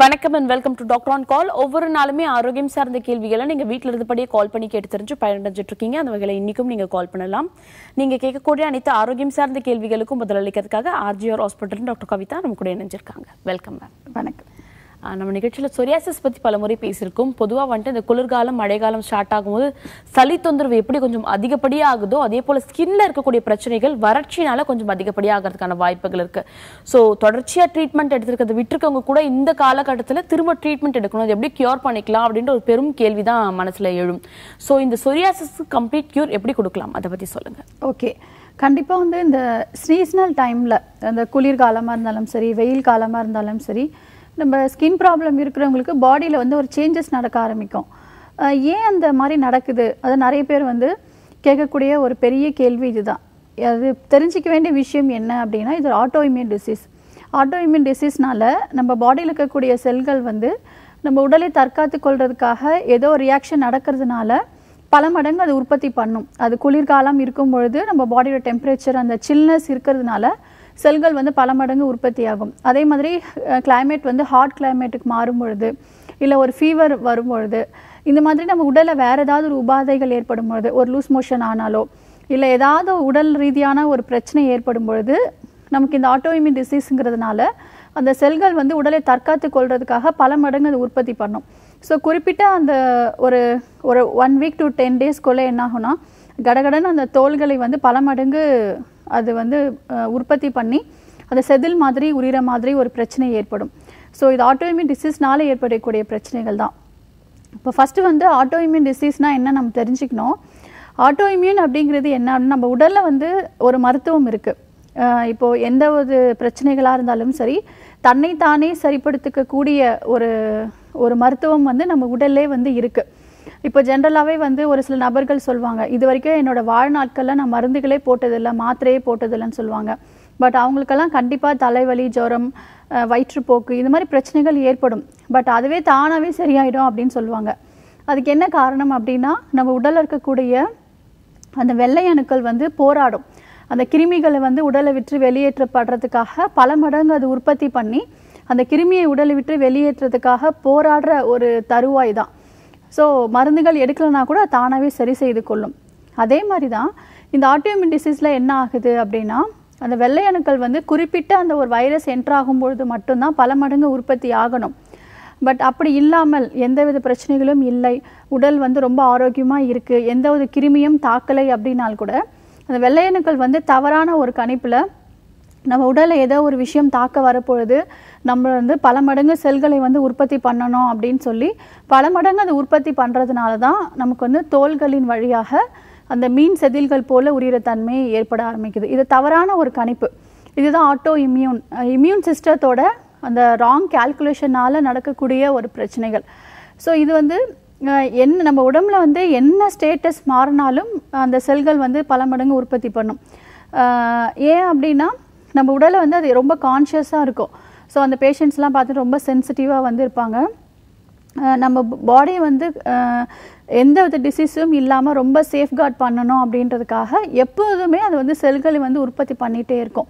வணக்கம் and welcome to doctor on call ஒவ்வொரு நாளுமே ஆரோக்கியம் சார்ந்த கேள்விகளை நீங்கள் வீட்டில் இருந்தபடியே கால் பண்ணி கேட்டு தெரிஞ்சு பயனடைஞ்சிட்டு இருக்கீங்க அந்த வகையில் இன்றைக்கும் நீங்கள் கால் பண்ணலாம். நீங்கள் கேட்கக்கூடிய அனைத்து ஆரோக்கியம் சார்ந்த கேள்விகளுக்கும் பதிலளிக்கிறதுக்காக ஆர்ஜிஆர் ஹாஸ்பிட்டல் டாக்டர் கவிதா நம்ம கூட இணைஞ்சிருக்காங்க. வெல்கம் மேம் வணக்கம். நம்ம நிகழ்ச்சியில் சொரியாசிஸ் பற்றி பல முறை பேசியிருக்கோம். பொதுவாக வந்துட்டு இந்த குளிர்காலம் மழைக்காலம் ஸ்டார்ட் ஆகும்போது சளி தொந்தரவு எப்படி கொஞ்சம் அதிகப்படியாக ஆகுதோ அதே போல் ஸ்கின்ல இருக்கக்கூடிய பிரச்சனைகள் வறட்சினால கொஞ்சம் அதிகப்படியாக ஆகிறதுக்கான வாய்ப்புகள் இருக்கு. ஸோ தொடர்ச்சியாக ட்ரீட்மெண்ட் எடுத்திருக்கிறத விட்டுருக்கவங்க கூட இந்த காலகட்டத்தில் திரும்ப ட்ரீட்மெண்ட் எடுக்கணும். அது எப்படி கியூர் பண்ணிக்கலாம் அப்படின்ற ஒரு பெரும் கேள்வி தான் மனசில் எழும். ஸோ இந்த சொரியாசிஸ் கம்ப்ளீட் கியூர் எப்படி கொடுக்கலாம்? அதை பற்றி சொல்லுங்கள் ஓகே கண்டிப்பாக வந்து இந்த சீஸ்னல் டைமில் அந்த குளிர்காலமாக இருந்தாலும் சரி வெயில் காலமாக இருந்தாலும் சரி நம்ம ஸ்கின் ப்ராப்ளம் இருக்கிறவங்களுக்கு பாடியில் வந்து ஒரு சேஞ்சஸ் நடக்க ஆரம்பிக்கும். ஏன் அந்த மாதிரி நடக்குது? அது நிறைய பேர் வந்து கேட்கக்கூடிய ஒரு பெரிய கேள்வி இதுதான். அது தெரிஞ்சிக்க வேண்டிய விஷயம் என்ன அப்படின்னா இது autoimmune disease autoimmune டிசீஸ்னால் நம்ம பாடியில் இருக்கக்கூடிய செல்கள் வந்து நம்ம உடலை தற்காத்து கொள்றதுக்காக ஏதோ ரியாக்ஷன் நடக்கிறதுனால பல மடங்கு அது உற்பத்தி பண்ணும். அது குளிர்காலம் இருக்கும் பொழுது நம்ம பாடியோட டெம்பரேச்சர் அந்த சில்னஸ் இருக்கிறதுனால செல்கள் வந்து பல மடங்கு உற்பத்தி ஆகும் அதே மாதிரி கிளைமேட் வந்து ஹாட் கிளைமேட்டுக்கு மாறும் பொழுது இல்லை ஒரு ஃபீவர் வரும் பொழுது இந்த மாதிரி நம்ம உடலில் வேறு ஏதாவது ஒரு உபாதைகள் ஏற்படும் பொழுது ஒரு லூஸ் மோஷன் ஆனாலோ இல்லை ஏதாவது உடல் ரீதியான ஒரு பிரச்சனை ஏற்படும் பொழுது நமக்கு இந்த ஆட்டோஇமியூன் டிசீஸுங்கிறதுனால அந்த செல்கள் வந்து உடலை தற்காத்து கொள்றதுக்காக பல மடங்கு அது உற்பத்தி பண்ணும். ஸோ குறிப்பிட்ட அந்த ஒரு ஒரு ஒன் வீக் டு டென் டேஸ்க்குள்ளே என்ன ஆகும்னா கடகடன்னு அந்த தோள்களை வந்து பல மடங்கு அது வந்து உற்பத்தி பண்ணி அதை செதில் மாதிரி உரிகிற மாதிரி ஒரு பிரச்சனை ஏற்படும். ஸோ இது ஆட்டோஇம்யூன் டிசீஸ்னால ஏற்படக்கூடிய பிரச்சனைகள் தான். இப்போ ஃபஸ்ட்டு வந்து ஆட்டோ இம்யூன் டிசீஸ்னால் என்ன நம்ம தெரிஞ்சுக்கணும்? ஆட்டோ அப்படிங்கிறது என்ன நம்ம உடலில் வந்து ஒரு மருத்துவம் இருக்குது இப்போது எந்த ஒரு பிரச்சனைகளாக இருந்தாலும் சரி தன்னைத்தானே சரிப்படுத்திக்கக்கூடிய ஒரு ஒரு மருத்துவம் வந்து நம்ம உடல்லே வந்து இருக்குது இப்போ ஜென்ரலாகவே வந்து ஒரு சில நபர்கள் சொல்லுவாங்க இது வரைக்கும் என்னோட வாழ்நாட்களில் நான் மருந்துகளே போட்டதில்லை மாத்திரையே போட்டதில்லைன்னு சொல்லுவாங்க பட் அவங்களுக்கெல்லாம் கண்டிப்பாக தலைவலி ஜுரம் வயிற்றுப்போக்கு இந்த மாதிரி பிரச்சனைகள் ஏற்படும். பட் அதுவே தானாகவே சரியாயிடும் அப்படின்னு சொல்லுவாங்க அதுக்கு என்ன காரணம் அப்படின்னா நம்ம உடலில் இருக்கக்கூடிய அந்த வெள்ளை அணுக்கள் வந்து போராடும். அந்த கிருமிகளை வந்து உடலை விட்டு வெளியேற்றப்படுறதுக்காக பல மடங்கு அது உற்பத்தி பண்ணி அந்த கிருமியை உடலை விட்டு வெளியேற்றதுக்காக போராடுற ஒரு தருவாய் தான். ஸோ மருந்துகள் எடுக்கலைன்னா கூட தானாகவே சரி செய்து கொள்ளும். அதே மாதிரி தான் இந்த ஆட்டோமின் டிசீஸில் என்ன ஆகுது அப்படின்னா அந்த வெள்ளையணுக்கள் வந்து குறிப்பிட்ட அந்த ஒரு வைரஸ் என்ட்ராகும் பொழுது மட்டும்தான் பல மடங்கு உற்பத்தி ஆகணும். பட் அப்படி இல்லாமல் எந்தவித பிரச்சனைகளும் இல்லை. உடல் வந்து ரொம்ப ஆரோக்கியமாக இருக்குது எந்த ஒரு கிருமியும் தாக்கலை அப்படின்னால் கூட அந்த வெள்ளையணுக்கள் வந்து தவறான ஒரு கணிப்பில் நம்ம உடலில் ஏதோ ஒரு விஷயம் தாக்க வரப்பொழுது நம்ம வந்து பல மடங்கு செல்களை வந்து உற்பத்தி பண்ணணும் அப்படின்னு சொல்லி பல மடங்கு அது உற்பத்தி பண்ணுறதுனால தான் நமக்கு வந்து தோள்களின் வழியாக அந்த மீன் செதில்கள் போல உரிகிற தன்மை ஏற்பட ஆரம்பிக்குது. இது தவறான ஒரு கணிப்பு. இதுதான் ஆட்டோ இம்யூன் இம்யூன் சிஸ்டத்தோட அந்த ராங் கால்குலேஷனால் நடக்கக்கூடிய ஒரு பிரச்சனைகள். ஸோ இது வந்து என் என்ன நம்ம உடம்புல வந்து என்ன ஸ்டேட்டஸ் மாறினாலும் அந்த செல்கள் வந்து பல மடங்கு உற்பத்தி பண்ணும். ஏன் அப்படின்னா நம்ம உடலை வந்து அது ரொம்ப கான்ஷியஸாக இருக்கும். ஸோ அந்த பேஷண்ட்ஸ்லாம் பார்த்து ரொம்ப சென்சிட்டிவாக வந்து இருப்பாங்க. நம்ம பாடியை வந்து எந்த வித டிசீஸும் இல்லாமல் ரொம்ப சேஃப்கார்ட் பண்ணணும் அப்படின்றதுக்காக எப்போதுமே அது வந்து செல்களை வந்து உற்பத்தி பண்ணிகிட்டே இருக்கும்.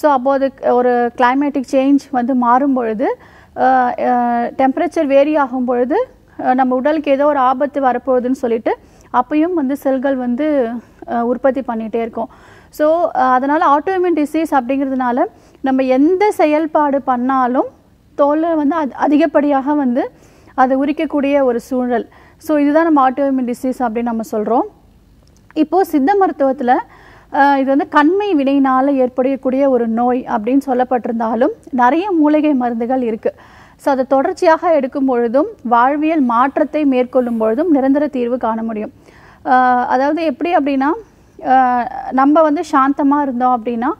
ஸோ அப்போது ஒரு கிளைமேட்டிக் சேஞ்ச் வந்து மாறும் பொழுது டெம்பரேச்சர் வேரி ஆகும் பொழுது நம்ம உடலுக்கு ஏதோ ஒரு ஆபத்து வரப்போகுதுன்னு சொல்லிட்டு அப்பயும் வந்து செல்கள் வந்து உற்பத்தி பண்ணிகிட்டே இருக்கும். ஸோ அதனால் ஆட்டோமின் டிசீஸ் அப்படிங்கிறதுனால நம்ம எந்த செயல்பாடு பண்ணாலும் தோலை வந்து அது அதிகப்படியாக வந்து அதை உரிக்கக்கூடிய ஒரு சூழல். ஸோ இதுதான் நம்ம ஆட்டோமின் டிசீஸ் அப்படின்னு நம்ம சொல்கிறோம் இப்போது சித்த மருத்துவத்தில் இது வந்து கண்மை வினையினால் ஏற்படக்கூடிய ஒரு நோய் அப்படின்னு சொல்லப்பட்டிருந்தாலும் நிறைய மூலிகை மருந்துகள் இருக்குது ஸோ அதை தொடர்ச்சியாக எடுக்கும் பொழுதும் வாழ்வியல் மாற்றத்தை மேற்கொள்ளும் பொழுதும் நிரந்தர தீர்வு காண முடியும். அதாவது எப்படி அப்படின்னா நம்ம வந்து சாந்தமாக இருந்தோம் அப்படின்னா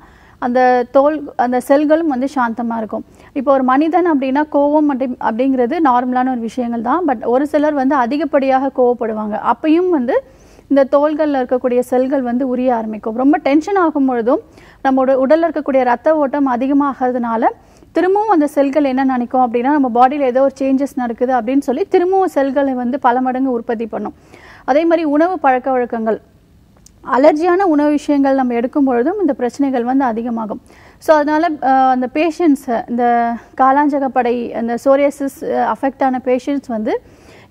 அந்த தோல் அந்த செல்களும் வந்து சாந்தமாக இருக்கும். இப்போ ஒரு மனிதன் அப்படின்னா கோவம் அப்படி அப்படிங்கிறது நார்மலான ஒரு விஷயங்கள் தான். பட் ஒரு சிலர் வந்து அதிகப்படியாக கோவப்படுவாங்க. அப்பையும் வந்து இந்த தோள்களில் இருக்கக்கூடிய செல்கள் வந்து உரிய ஆரம்பிக்கும். ரொம்ப டென்ஷன் ஆகும் பொழுதும் நம்மளோட உடலில் இருக்கக்கூடிய ரத்த ஓட்டம் அதிகமாகிறதுனால திரும்பவும் அந்த செல்கள் என்ன நினைக்கும் அப்படின்னா நம்ம பாடியில் ஏதோ ஒரு சேஞ்சஸ் நடக்குது அப்படின்னு சொல்லி திரும்பவும் செல்களை வந்து பல மடங்கு உற்பத்தி பண்ணும். அதே மாதிரி உணவு பழக்க வழக்கங்கள். அலர்ஜியான உணவு விஷயங்கள் நம்ம எடுக்கும் பொழுதும் இந்த பிரச்சனைகள் வந்து அதிகமாகும். ஸோ அதனால் அந்த பேஷண்ட்ஸை இந்த காலாஞ்சகப்படை அந்த சோரியசிஸ் அஃபெக்ட் ஆன பேஷண்ட்ஸ் வந்து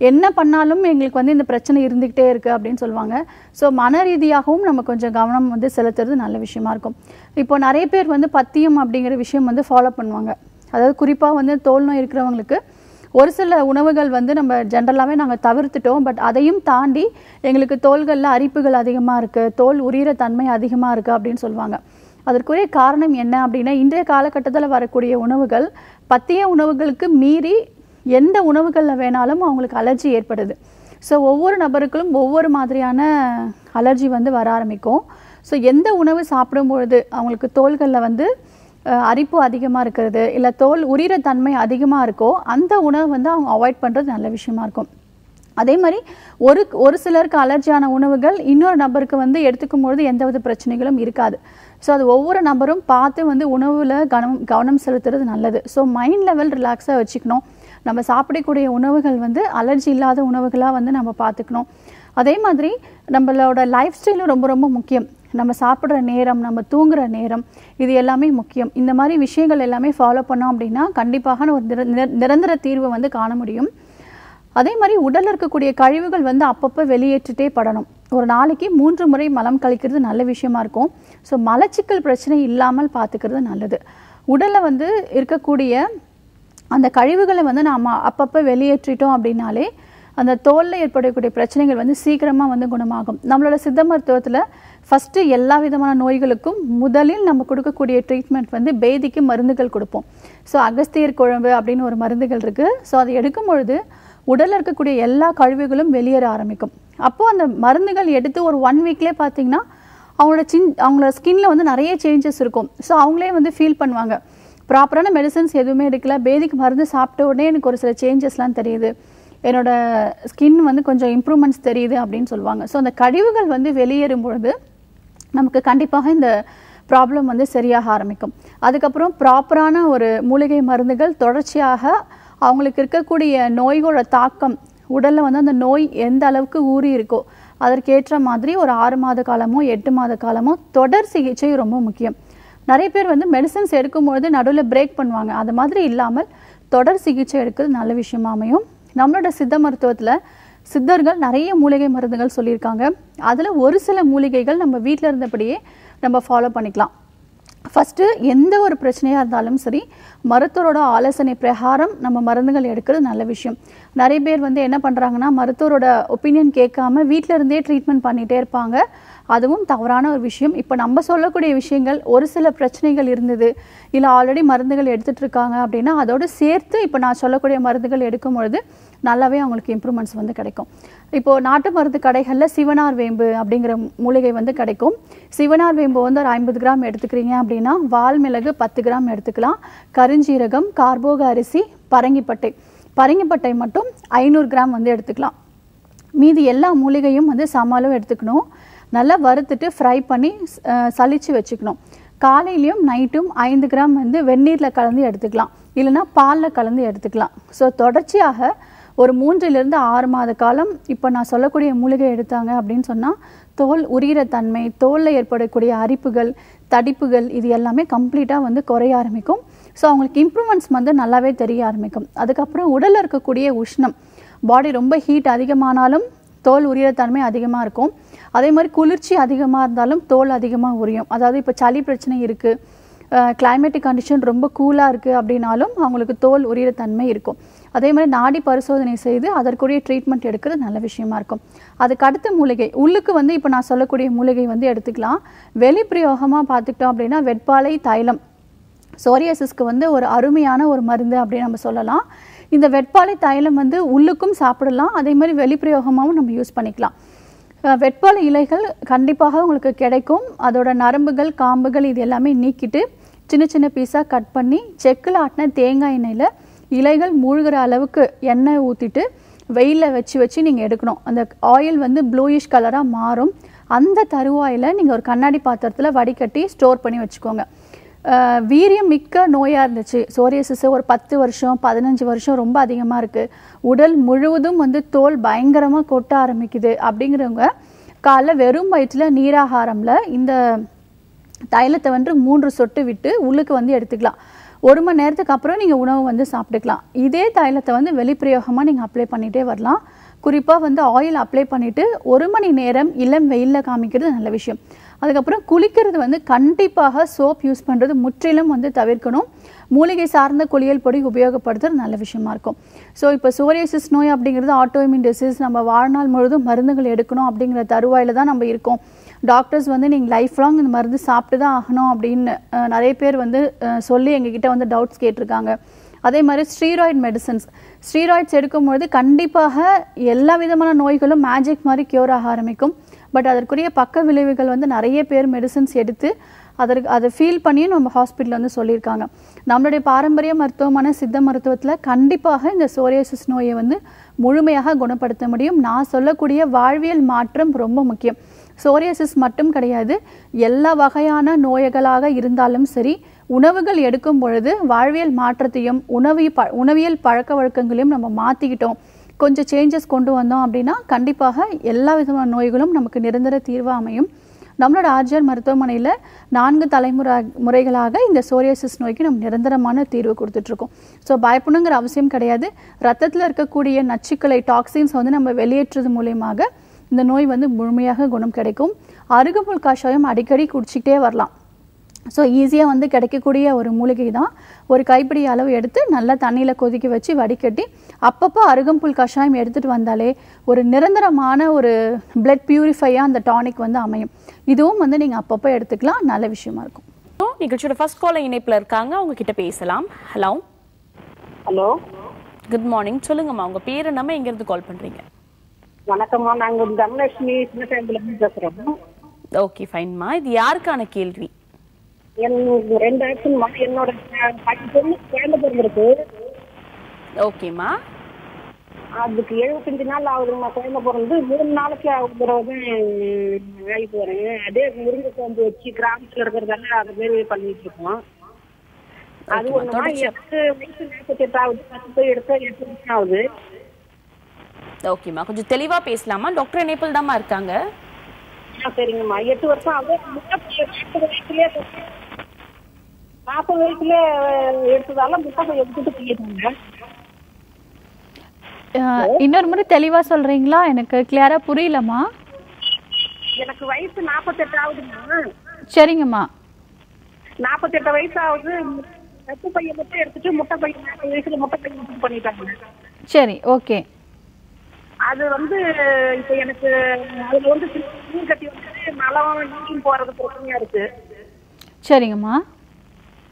என்ன பண்ணாலும் எங்களுக்கு வந்து இந்த பிரச்சனை இருந்துக்கிட்டே இருக்குது அப்படின்னு சொல்லுவாங்க. ஸோ மன ரீதியாகவும் நம்ம கொஞ்சம் கவனம் வந்து செலுத்துறது நல்ல விஷயமா இருக்கும். இப்போ நிறைய பேர் வந்து பத்தியம் அப்படிங்கிற விஷயம் வந்து ஃபாலோ பண்ணுவாங்க. அதாவது குறிப்பாக வந்து தோல் நோய் இருக்கிறவங்களுக்கு ஒரு சில உணவுகள் வந்து நம்ம ஜென்ரலாகவே நாங்கள் தவிர்த்துட்டோம் பட் அதையும் தாண்டி எங்களுக்கு தோள்களில் அரிப்புகள் அதிகமாக இருக்குது தோல் உரிகிற தன்மை அதிகமாக இருக்குது அப்படின்னு சொல்லுவாங்க. அதற்குரிய காரணம் என்ன அப்படின்னா இன்றைய காலகட்டத்தில் வரக்கூடிய உணவுகள் பத்திய உணவுகளுக்கு மீறி எந்த உணவுகளில் வேணாலும் அவங்களுக்கு அலர்ஜி ஏற்படுது. ஸோ ஒவ்வொரு நபருக்கும் ஒவ்வொரு மாதிரியான அலர்ஜி வந்து வர ஆரம்பிக்கும். ஸோ எந்த உணவு சாப்பிடும்பொழுது அவங்களுக்கு தோள்களில் வந்து அரிப்பு அதிகமாக இருக்கிறது இல்லை தோல் உரிகிற தன்மை அதிகமாக இருக்கோ அந்த உணவு வந்து அவங்க அவாய்ட் பண்ணுறது நல்ல விஷயமா இருக்கும். அதே மாதிரி ஒரு ஒரு சிலருக்கு அலர்ஜியான உணவுகள் இன்னொரு நபருக்கு வந்து எடுத்துக்கும் பொழுது எந்தவித பிரச்சனைகளும் இருக்காது. ஸோ அது ஒவ்வொரு நபரும் பார்த்து வந்து உணவில் கவனம் கவனம் செலுத்துறது நல்லது. ஸோ மைண்ட் லெவல் ரிலாக்ஸாக வச்சுக்கணும். நம்ம சாப்பிடக்கூடிய உணவுகள் வந்து அலர்ஜி இல்லாத உணவுகளாக வந்து நம்ம பார்த்துக்கணும். அதே மாதிரி நம்மளோட லைஃப் ஸ்டைலும் ரொம்ப ரொம்ப முக்கியம். நம்ம சாப்பிட்ற நேரம் நம்ம தூங்குகிற நேரம் இது எல்லாமே முக்கியம். இந்த மாதிரி விஷயங்கள் எல்லாமே ஃபாலோ பண்ணோம் அப்படின்னா கண்டிப்பாக ஒரு நிர- நிரந்தர தீர்வை வந்து காண முடியும். அதே மாதிரி உடலில் இருக்கக்கூடிய கழிவுகள் வந்து அப்பப்போ வெளியேற்றிட்டே படணும். ஒரு நாளைக்கு மூன்று முறை மலம் கழிக்கிறது நல்ல விஷயமா இருக்கும். ஸோ மலச்சிக்கல் பிரச்சனை இல்லாமல் பார்த்துக்கிறது நல்லது. உடலில் வந்து இருக்கக்கூடிய அந்த கழிவுகளை வந்து நாம் அப்பப்போ வெளியேற்றிட்டோம் அப்படின்னாலே அந்த தோலில் ஏற்படக்கூடிய பிரச்சனைகள் வந்து சீக்கிரமாக வந்து குணமாகும். நம்மளோட சித்த மருத்துவத்தில் ஃபஸ்ட்டு எல்லா விதமான நோய்களுக்கும் முதலில் நம்ம கொடுக்கக்கூடிய ட்ரீட்மெண்ட் வந்து பேதிக்கு மருந்துகள் கொடுப்போம். ஸோ அகஸ்தியர் குழம்பு அப்படின்னு ஒரு மருந்துகள் இருக்குது ஸோ அதை எடுக்கும் பொழுது உடலில் இருக்கக்கூடிய எல்லா கழிவுகளும் வெளியேற ஆரம்பிக்கும். அப்போது அந்த மருந்துகள் எடுத்து ஒரு ஒன் வீக்லேயே பார்த்தீங்கன்னா அவங்களோட சின் அவங்களோட ஸ்கின்ல வந்து நிறைய சேஞ்சஸ் இருக்கும். ஸோ அவங்களே வந்து ஃபீல் பண்ணுவாங்க. ப்ராப்பரான மெடிசன்ஸ் எதுவுமே எடுக்கல. பேதிக்கு மருந்து சாப்பிட்ட உடனே எனக்கு ஒரு சில சேஞ்சஸ்லாம் தெரியுது. என்னோட ஸ்கின் வந்து கொஞ்சம் இம்ப்ரூவ்மெண்ட்ஸ் தெரியுது அப்படின்னு சொல்லுவாங்க. ஸோ அந்த கழிவுகள் வந்து வெளியேறும் பொழுது நமக்கு கண்டிப்பாக இந்த ப்ராப்ளம் வந்து சரியாக ஆரம்பிக்கும். அதுக்கப்புறம் ப்ராப்பரான ஒரு மூலிகை மருந்துகள் தொடர்ச்சியாக அவங்களுக்கு இருக்கக்கூடிய நோய்களோட தாக்கம் உடலில் வந்து அந்த நோய் எந்த அளவுக்கு ஊறி இருக்கோ அதற்கேற்ற மாதிரி ஒரு ஆறு மாத காலமோ எட்டு மாத காலமோ தொடர் சிகிச்சை ரொம்ப முக்கியம். நிறைய பேர் வந்து மெடிசன்ஸ் எடுக்கும்பொழுது நடுவில் பிரேக் பண்ணுவாங்க. அது மாதிரி இல்லாமல் தொடர் சிகிச்சை எடுக்கிறது நல்ல விஷயமா அமையும். நம்மளோட சித்த மருத்துவத்தில் சித்தர்கள் நிறைய மூலிகை மருந்துகள் சொல்லியிருக்காங்க. அதில் ஒரு சில மூலிகைகள் நம்ம வீட்டில் இருந்தபடியே நம்ம ஃபாலோ பண்ணிக்கலாம். ஃபஸ்ட்டு எந்த ஒரு பிரச்சனையாக இருந்தாலும் சரி மருத்துவரோட ஆலோசனை பிரகாரம் நம்ம மருந்துகள் எடுக்கிறது நல்ல விஷயம். நிறைய பேர் வந்து என்ன பண்ணுறாங்கன்னா மருத்துவரோட ஒப்பீனியன் கேட்காம வீட்டில் இருந்தே ட்ரீட்மெண்ட் பண்ணிகிட்டே இருப்பாங்க. அதுவும் தவறான ஒரு விஷயம். இப்போ நம்ம சொல்லக்கூடிய விஷயங்கள் ஒரு சில பிரச்சனைகள் இருந்தது. இல்லை ஆல்ரெடி மருந்துகள் எடுத்துகிட்டு இருக்காங்க அப்படின்னா அதோடு சேர்த்து இப்போ நான் சொல்லக்கூடிய மருந்துகள் எடுக்கும் பொழுது நல்லாவே அவங்களுக்கு இம்ப்ரூவ்மெண்ட்ஸ் வந்து கிடைக்கும். இப்போது நாட்டு மருந்து கடைகளில் சிவனார் வேம்பு அப்படிங்கிற மூலிகை வந்து கிடைக்கும். சிவனார் வேம்பு வந்து ஒரு ஐம்பது கிராம் எடுத்துக்கிறீங்க அப்படின்னா வால் மிளகு பத்து கிராம் எடுத்துக்கலாம். கருஞ்சீரகம் கார்போக அரிசி பரங்கிப்பட்டை. பரங்கிப்பட்டை மட்டும் ஐநூறு கிராம் வந்து எடுத்துக்கலாம். மீதி எல்லா மூலிகையும் வந்து சம எடுத்துக்கணும். நல்லா வறுத்துட்டு ஃப்ரை பண்ணி சளிச்சு வச்சுக்கணும். காலையிலையும் நைட்டும் ஐந்து கிராம் வந்து வெந்நீரில் கலந்து எடுத்துக்கலாம். இல்லைன்னா பாலில் கலந்து எடுத்துக்கலாம். ஸோ தொடர்ச்சியாக ஒரு மூன்றிலிருந்து ஆறு மாத காலம் இப்போ நான் சொல்லக்கூடிய மூலிகை எடுத்தாங்க அப்படின்னு சொன்னால் தோல் உரிகிற தன்மை தோலில் ஏற்படக்கூடிய அரிப்புகள் தடிப்புகள் இது எல்லாமே கம்ப்ளீட்டாக வந்து குறைய ஆரம்பிக்கும். ஸோ அவங்களுக்கு இம்ப்ரூவ்மெண்ட்ஸ் வந்து நல்லாவே தெரிய ஆரம்பிக்கும். அதுக்கப்புறம் உடலில் இருக்கக்கூடிய உஷ்ணம். பாடி ரொம்ப ஹீட் அதிகமானாலும் தோல் உரிய தன்மை அதிகமாக இருக்கும். அதே மாதிரி குளிர்ச்சி அதிகமாக இருந்தாலும் தோல் அதிகமாக உரியும். அதாவது இப்போ சளி பிரச்சனை இருக்குது கிளைமேட்டிக் கண்டிஷன் ரொம்ப கூலாக இருக்குது அப்படின்னாலும் அவங்களுக்கு தோல் உரிய தன்மை இருக்கும். அதே மாதிரி நாடி பரிசோதனை செய்து அதற்குரிய ட்ரீட்மெண்ட் எடுக்கிறது நல்ல விஷயமா இருக்கும். அதுக்கு அடுத்த மூலிகை உள்ளுக்கு வந்து இப்போ நான் சொல்லக்கூடிய மூலிகை வந்து எடுத்துக்கலாம். வெளிப்பிரயோகமாக பார்த்துக்கிட்டோம் அப்படின்னா வெட்பாலை தைலம். சோரியாசிஸ்க்கு வந்து ஒரு அருமையான ஒரு மருந்து அப்படின்னு நம்ம சொல்லலாம். இந்த வெட்பாலை தைலம் வந்து உள்ளுக்கும் சாப்பிடலாம் அதே மாதிரி வெளிப்பிரயோகமாகவும் நம்ம யூஸ் பண்ணிக்கலாம். வெட்பாலை இலைகள் கண்டிப்பாக உங்களுக்கு கிடைக்கும். அதோட நரம்புகள் காம்புகள் இது எல்லாமே நீக்கிட்டு சின்ன சின்ன பீஸாக கட் பண்ணி செக்கில் ஆட்டின தேங்காய் எண்ணெயில் இலைகள் மூழ்கிற அளவுக்கு எண்ணெய் ஊற்றிட்டு வெயிலில் வச்சு வச்சு நீங்கள் எடுக்கணும். அந்த ஆயில் வந்து ப்ளூயிஷ் கலராக மாறும். அந்த தருவாயில் நீங்கள் ஒரு கண்ணாடி பாத்திரத்தில் வடிகட்டி ஸ்டோர் பண்ணி வச்சுக்கோங்க. வீரியம் மிக்க நோயாக இருந்துச்சு. சோரியசிஸு ஒரு பத்து வருஷம் பதினஞ்சு வருஷம் ரொம்ப அதிகமாக இருக்குது உடல் முழுவதும் வந்து தோல் பயங்கரமாக கொட்ட ஆரம்பிக்குது அப்படிங்கிறவங்க காலைல வெறும் வயிற்றுல நீராகாரமில் இந்த தைலத்தை வந்து மூன்று சொட்டு விட்டு உள்ளுக்கு வந்து எடுத்துக்கலாம். ஒரு மணி நேரத்துக்கு அப்புறம் நீங்கள் உணவு வந்து சாப்பிட்டுக்கலாம். இதே தைலத்தை வந்து வெளிப்பிரயோகமாக நீங்கள் அப்ளை பண்ணிகிட்டே வரலாம். குறிப்பாக வந்து ஆயில் அப்ளை பண்ணிவிட்டு ஒரு மணி நேரம் இளம் வெயிலில் காமிக்கிறது நல்ல விஷயம். அதுக்கப்புறம் குளிக்கிறது வந்து கண்டிப்பாக சோப் யூஸ் பண்ணுறது முற்றிலும் வந்து தவிர்க்கணும். மூலிகை சார்ந்த குளியல் பொடி உபயோகப்படுத்துறது நல்ல விஷயமா இருக்கும். ஸோ இப்போ சோரியாசிஸ் நோய் அப்படிங்கிறது ஆட்டோமின் டிசீஸ் நம்ம வாழ்நாள் முழுதும் மருந்துகள் எடுக்கணும் அப்படிங்கிற தருவாயில் தான் நம்ம இருக்கோம். டாக்டர்ஸ் வந்து நீங்கள் லைஃப் லாங் இந்த மருந்து சாப்பிட்டு தான் ஆகணும் அப்படின்னு நிறைய பேர் வந்து சொல்லி எங்ககிட்ட வந்து டவுட்ஸ் கேட்டிருக்காங்க. அதே மாதிரி ஸ்டீராய்டு மெடிசன்ஸ் ஸ்டீராய்ட்ஸ் எடுக்கும்பொழுது கண்டிப்பாக எல்லா விதமான நோய்களும் மேஜிக் மாதிரி க்யூர் ஆக ஆரம்பிக்கும். பட் அதற்குரிய பக்க விளைவுகள் வந்து நிறைய பேர் மெடிசன்ஸ் எடுத்து அதற்கு அதை ஃபீல் பண்ணியும் நம்ம ஹாஸ்பிட்டலில் வந்து சொல்லியிருக்காங்க. நம்மளுடைய பாரம்பரிய மருத்துவமான சித்த மருத்துவத்தில் கண்டிப்பாக இந்த சோரியாசிஸ் நோயை வந்து முழுமையாக குணப்படுத்த முடியும். நான் சொல்லக்கூடிய வாழ்வியல் மாற்றம் ரொம்ப முக்கியம். சோரியாசிஸ் மட்டும் கிடையாது எல்லா வகையான நோய்களாக இருந்தாலும் சரி உணவுகள் எடுக்கும் பொழுது வாழ்வியல் மாற்றத்தையும் உணவி ப உணவியல் பழக்க வழக்கங்களையும் நம்ம மாற்றிக்கிட்டோம் கொஞ்சம் சேஞ்சஸ் கொண்டு வந்தோம் அப்படின்னா கண்டிப்பாக எல்லா விதமான நோய்களும் நமக்கு நிரந்தர தீர்வாக அமையும். நம்மளோட ஆர்ஜிஆர் மருத்துவமனையில் நான்கு தலைமுறை முறைகளாக இந்த சோரியாசிஸ் நோய்க்கு நம்ம நிரந்தரமான தீர்வு கொடுத்துட்ருக்கோம். ஸோ பயப்படணுங்கிற அவசியம் கிடையாது. ரத்தத்தில் இருக்கக்கூடிய நச்சுக்களை டாக்ஸின்ஸ் வந்து நம்ம வெளியேற்றுறது மூலயமாக இந்த நோய் வந்து முழுமையாக குணம் கிடைக்கும். அருகம்புல் காஷாயம் அடிக்கடி குடிச்சிக்கிட்டே வரலாம். ஸோ ஈஸியாக வந்து கிடைக்கக்கூடிய ஒரு மூலிகை தான். ஒரு கைப்பிடி அளவு எடுத்து நல்லா தண்ணியில் கொதிக்க வச்சு வடிகட்டி அப்பப்போ அருகம்புல் கஷாயம் எடுத்துகிட்டு வந்தாலே ஒரு நிரந்தரமான ஒரு பிளட் பியூரிஃபையாக அந்த டானிக் வந்து அமையும். இதுவும் வந்து நீங்கள் அப்பப்போ எடுத்துக்கலாம். நல்ல விஷயமா இருக்கும். நிகழ்ச்சியோட ஃபர்ஸ்ட் கால இணைப்புல இருக்காங்க. அவங்க கிட்ட பேசலாம். ஹலோ ஹலோ குட் மார்னிங் சொல்லுங்கம்மா உங்க பேர் என்னம்மா எங்க இருந்து கால் பண்றீங்க? வணக்கம்மா. நாங்க தனலட்சுமி பேசுறோம். ஓகே ஃபைன்மா இது யாருக்கான கேள்வி? ரெண்டு ஆக்ஷன்மா என்னோட பத்து பொண்ணு குழந்தை பிறந்திருக்கு. ஓகேம்மா. அதுக்கு எழுபத்தஞ்சு நாள் ஆகுதுங்கம்மா குழந்தை பிறந்து மூணு நாளைக்கு தடவை தான் வேலைக்கு அதே முருங்கை கோம்பு வச்சு கிராமத்துல இருக்கிறதால அது மாரி பண்ணிட்டு இருக்கோம். அது ஒண்ணுமா எனக்கு வயசு நாற்பத்தி எட்டு ஆகுது. பத்து போய் எடுத்தா எட்டு வருஷம் ஆகுது. ஓகேம்மா கொஞ்சம் தெளிவா பேசலாமா? டாக்டர் இணைப்பில் தாம்மா இருக்காங்க. சரிங்கம்மா. எட்டு வருஷம் ஆகுது. வயசுலயே நாற்பது வயசுல எடுத்ததால முட்டை எடுத்துட்டு போயிட்டாங்க. இன்னொரு முறை தெளிவாக சொல்கிறீங்களா எனக்கு கிளியராக புரியலம்மா. எனக்கு வயசு நாற்பத்தெட்டு ஆகுதுமா சரிங்கம்மா. நாற்பத்தெட்டு வயசு ஆகுது ரத்த பையன் மட்டும் எடுத்துட்டு முட்டை பையன் நாற்பது வயசுல முட்டை பையன் பண்ணிட்டாங்க. சரி ஓகே. அது வந்து இப்ப எனக்கு அதுல வந்து நீர் கட்டி வந்து மலம் நீரும் போறது பிரச்சனையா இருக்கு. சரிங்கம்மா.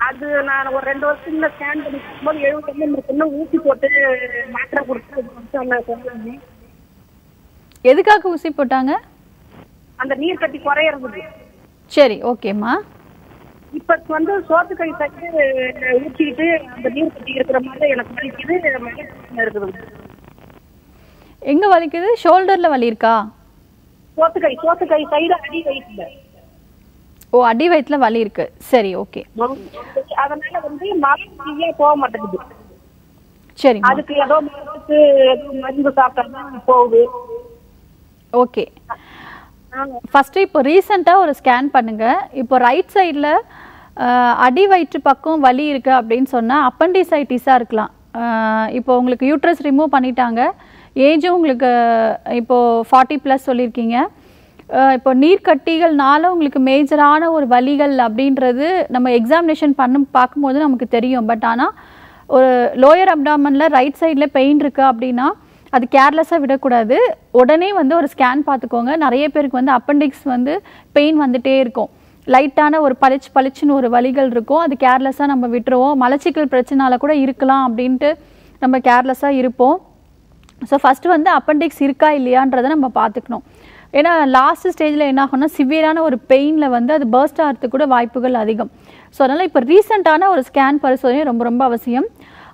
அது நான் ஒரு ரெண்டு வருஷத்துல ஸ்கேன் பண்ணி போது எழுபத்தி இருக்குன்னு ஊசி போட்டு மாத்திரை கொடுத்து எதுக்காக ஊசி போட்டாங்க? அந்த நீர் கட்டி குறையறது சரி ஓகேம்மா. இப்ப வந்து சோத்து கை தட்டு ஊற்றிட்டு அந்த நீர் கட்டி இருக்கிற மாதிரி எனக்கு வலிக்குது இருக்குது. எங்கே வலிக்குது? ஷோல்டரில் வலி இருக்கா? சோத்து கை சோத்து கை சைடு அடி வயிற்றுல ஓ அடி வயிற்றுல வலி இருக்கு. சரி ஓகே அதனால வந்து சரியா போக மாட்டேங்குது. சரிம்மா அதுக்கு ஏதோ மருந்து சாப்பிட்டா போகுது. ஓகே ஃபஸ்ட்டு இப்போ ரீசெண்டாக ஒரு ஸ்கேன் பண்ணுங்க. இப்போ ரைட் சைடில் அடி வயிற்று பக்கம் வலி இருக்கு அப்படின்னு சொன்னால் அப்பண்டிசைட்டிஸாக இருக்கலாம். இப்போ உங்களுக்கு யூட்ரஸ் ரிமூவ் பண்ணிட்டாங்க. ஏஜும் உங்களுக்கு இப்போ ஃபார்ட்டி ப்ளஸ் சொல்லியிருக்கீங்க. இப்போ நீர்க்கட்டிகள்னால உங்களுக்கு மேஜரான ஒரு வலிகள் அப்படின்றது நம்ம எக்ஸாமினேஷன் பண்ணும் பார்க்கும்போது நமக்கு தெரியும். பட் ஆனால் ஒரு லோயர் அப்டாமனில் ரைட் சைடில் பெயின் இருக்குது அப்படின்னா அது கேர்லெஸ்ஸாக விடக்கூடாது. உடனே வந்து ஒரு ஸ்கேன் பார்த்துக்கோங்க. நிறைய பேருக்கு வந்து அப்பண்டிக்ஸ் வந்து பெயின் வந்துகிட்டே இருக்கும். லைட்டான ஒரு பளிச்சு பளிச்சுன்னு ஒரு வலிகள் இருக்கும். அது கேர்லெஸ்ஸாக நம்ம விட்டுருவோம். மலச்சிக்கல் பிரச்சனால கூட இருக்கலாம் அப்படின்ட்டு நம்ம கேர்லெஸ்ஸாக இருப்போம். ஸோ ஃபஸ்ட்டு வந்து அப்பண்டிக்ஸ் இருக்கா இல்லையான்றதை நம்ம பார்த்துக்கணும். ஏன்னா லாஸ்ட் ஸ்டேஜில் என்ன ஆகும்னா சிவியரான ஒரு பெயினில் வந்து அது பர்ஸ்ட் ஆகிறதுக்கு கூட வாய்ப்புகள் அதிகம். ஸோ அதனால் இப்போ ரீசெண்டான ஒரு ஸ்கேன் பரிசோதனை ரொம்ப ரொம்ப அவசியம்.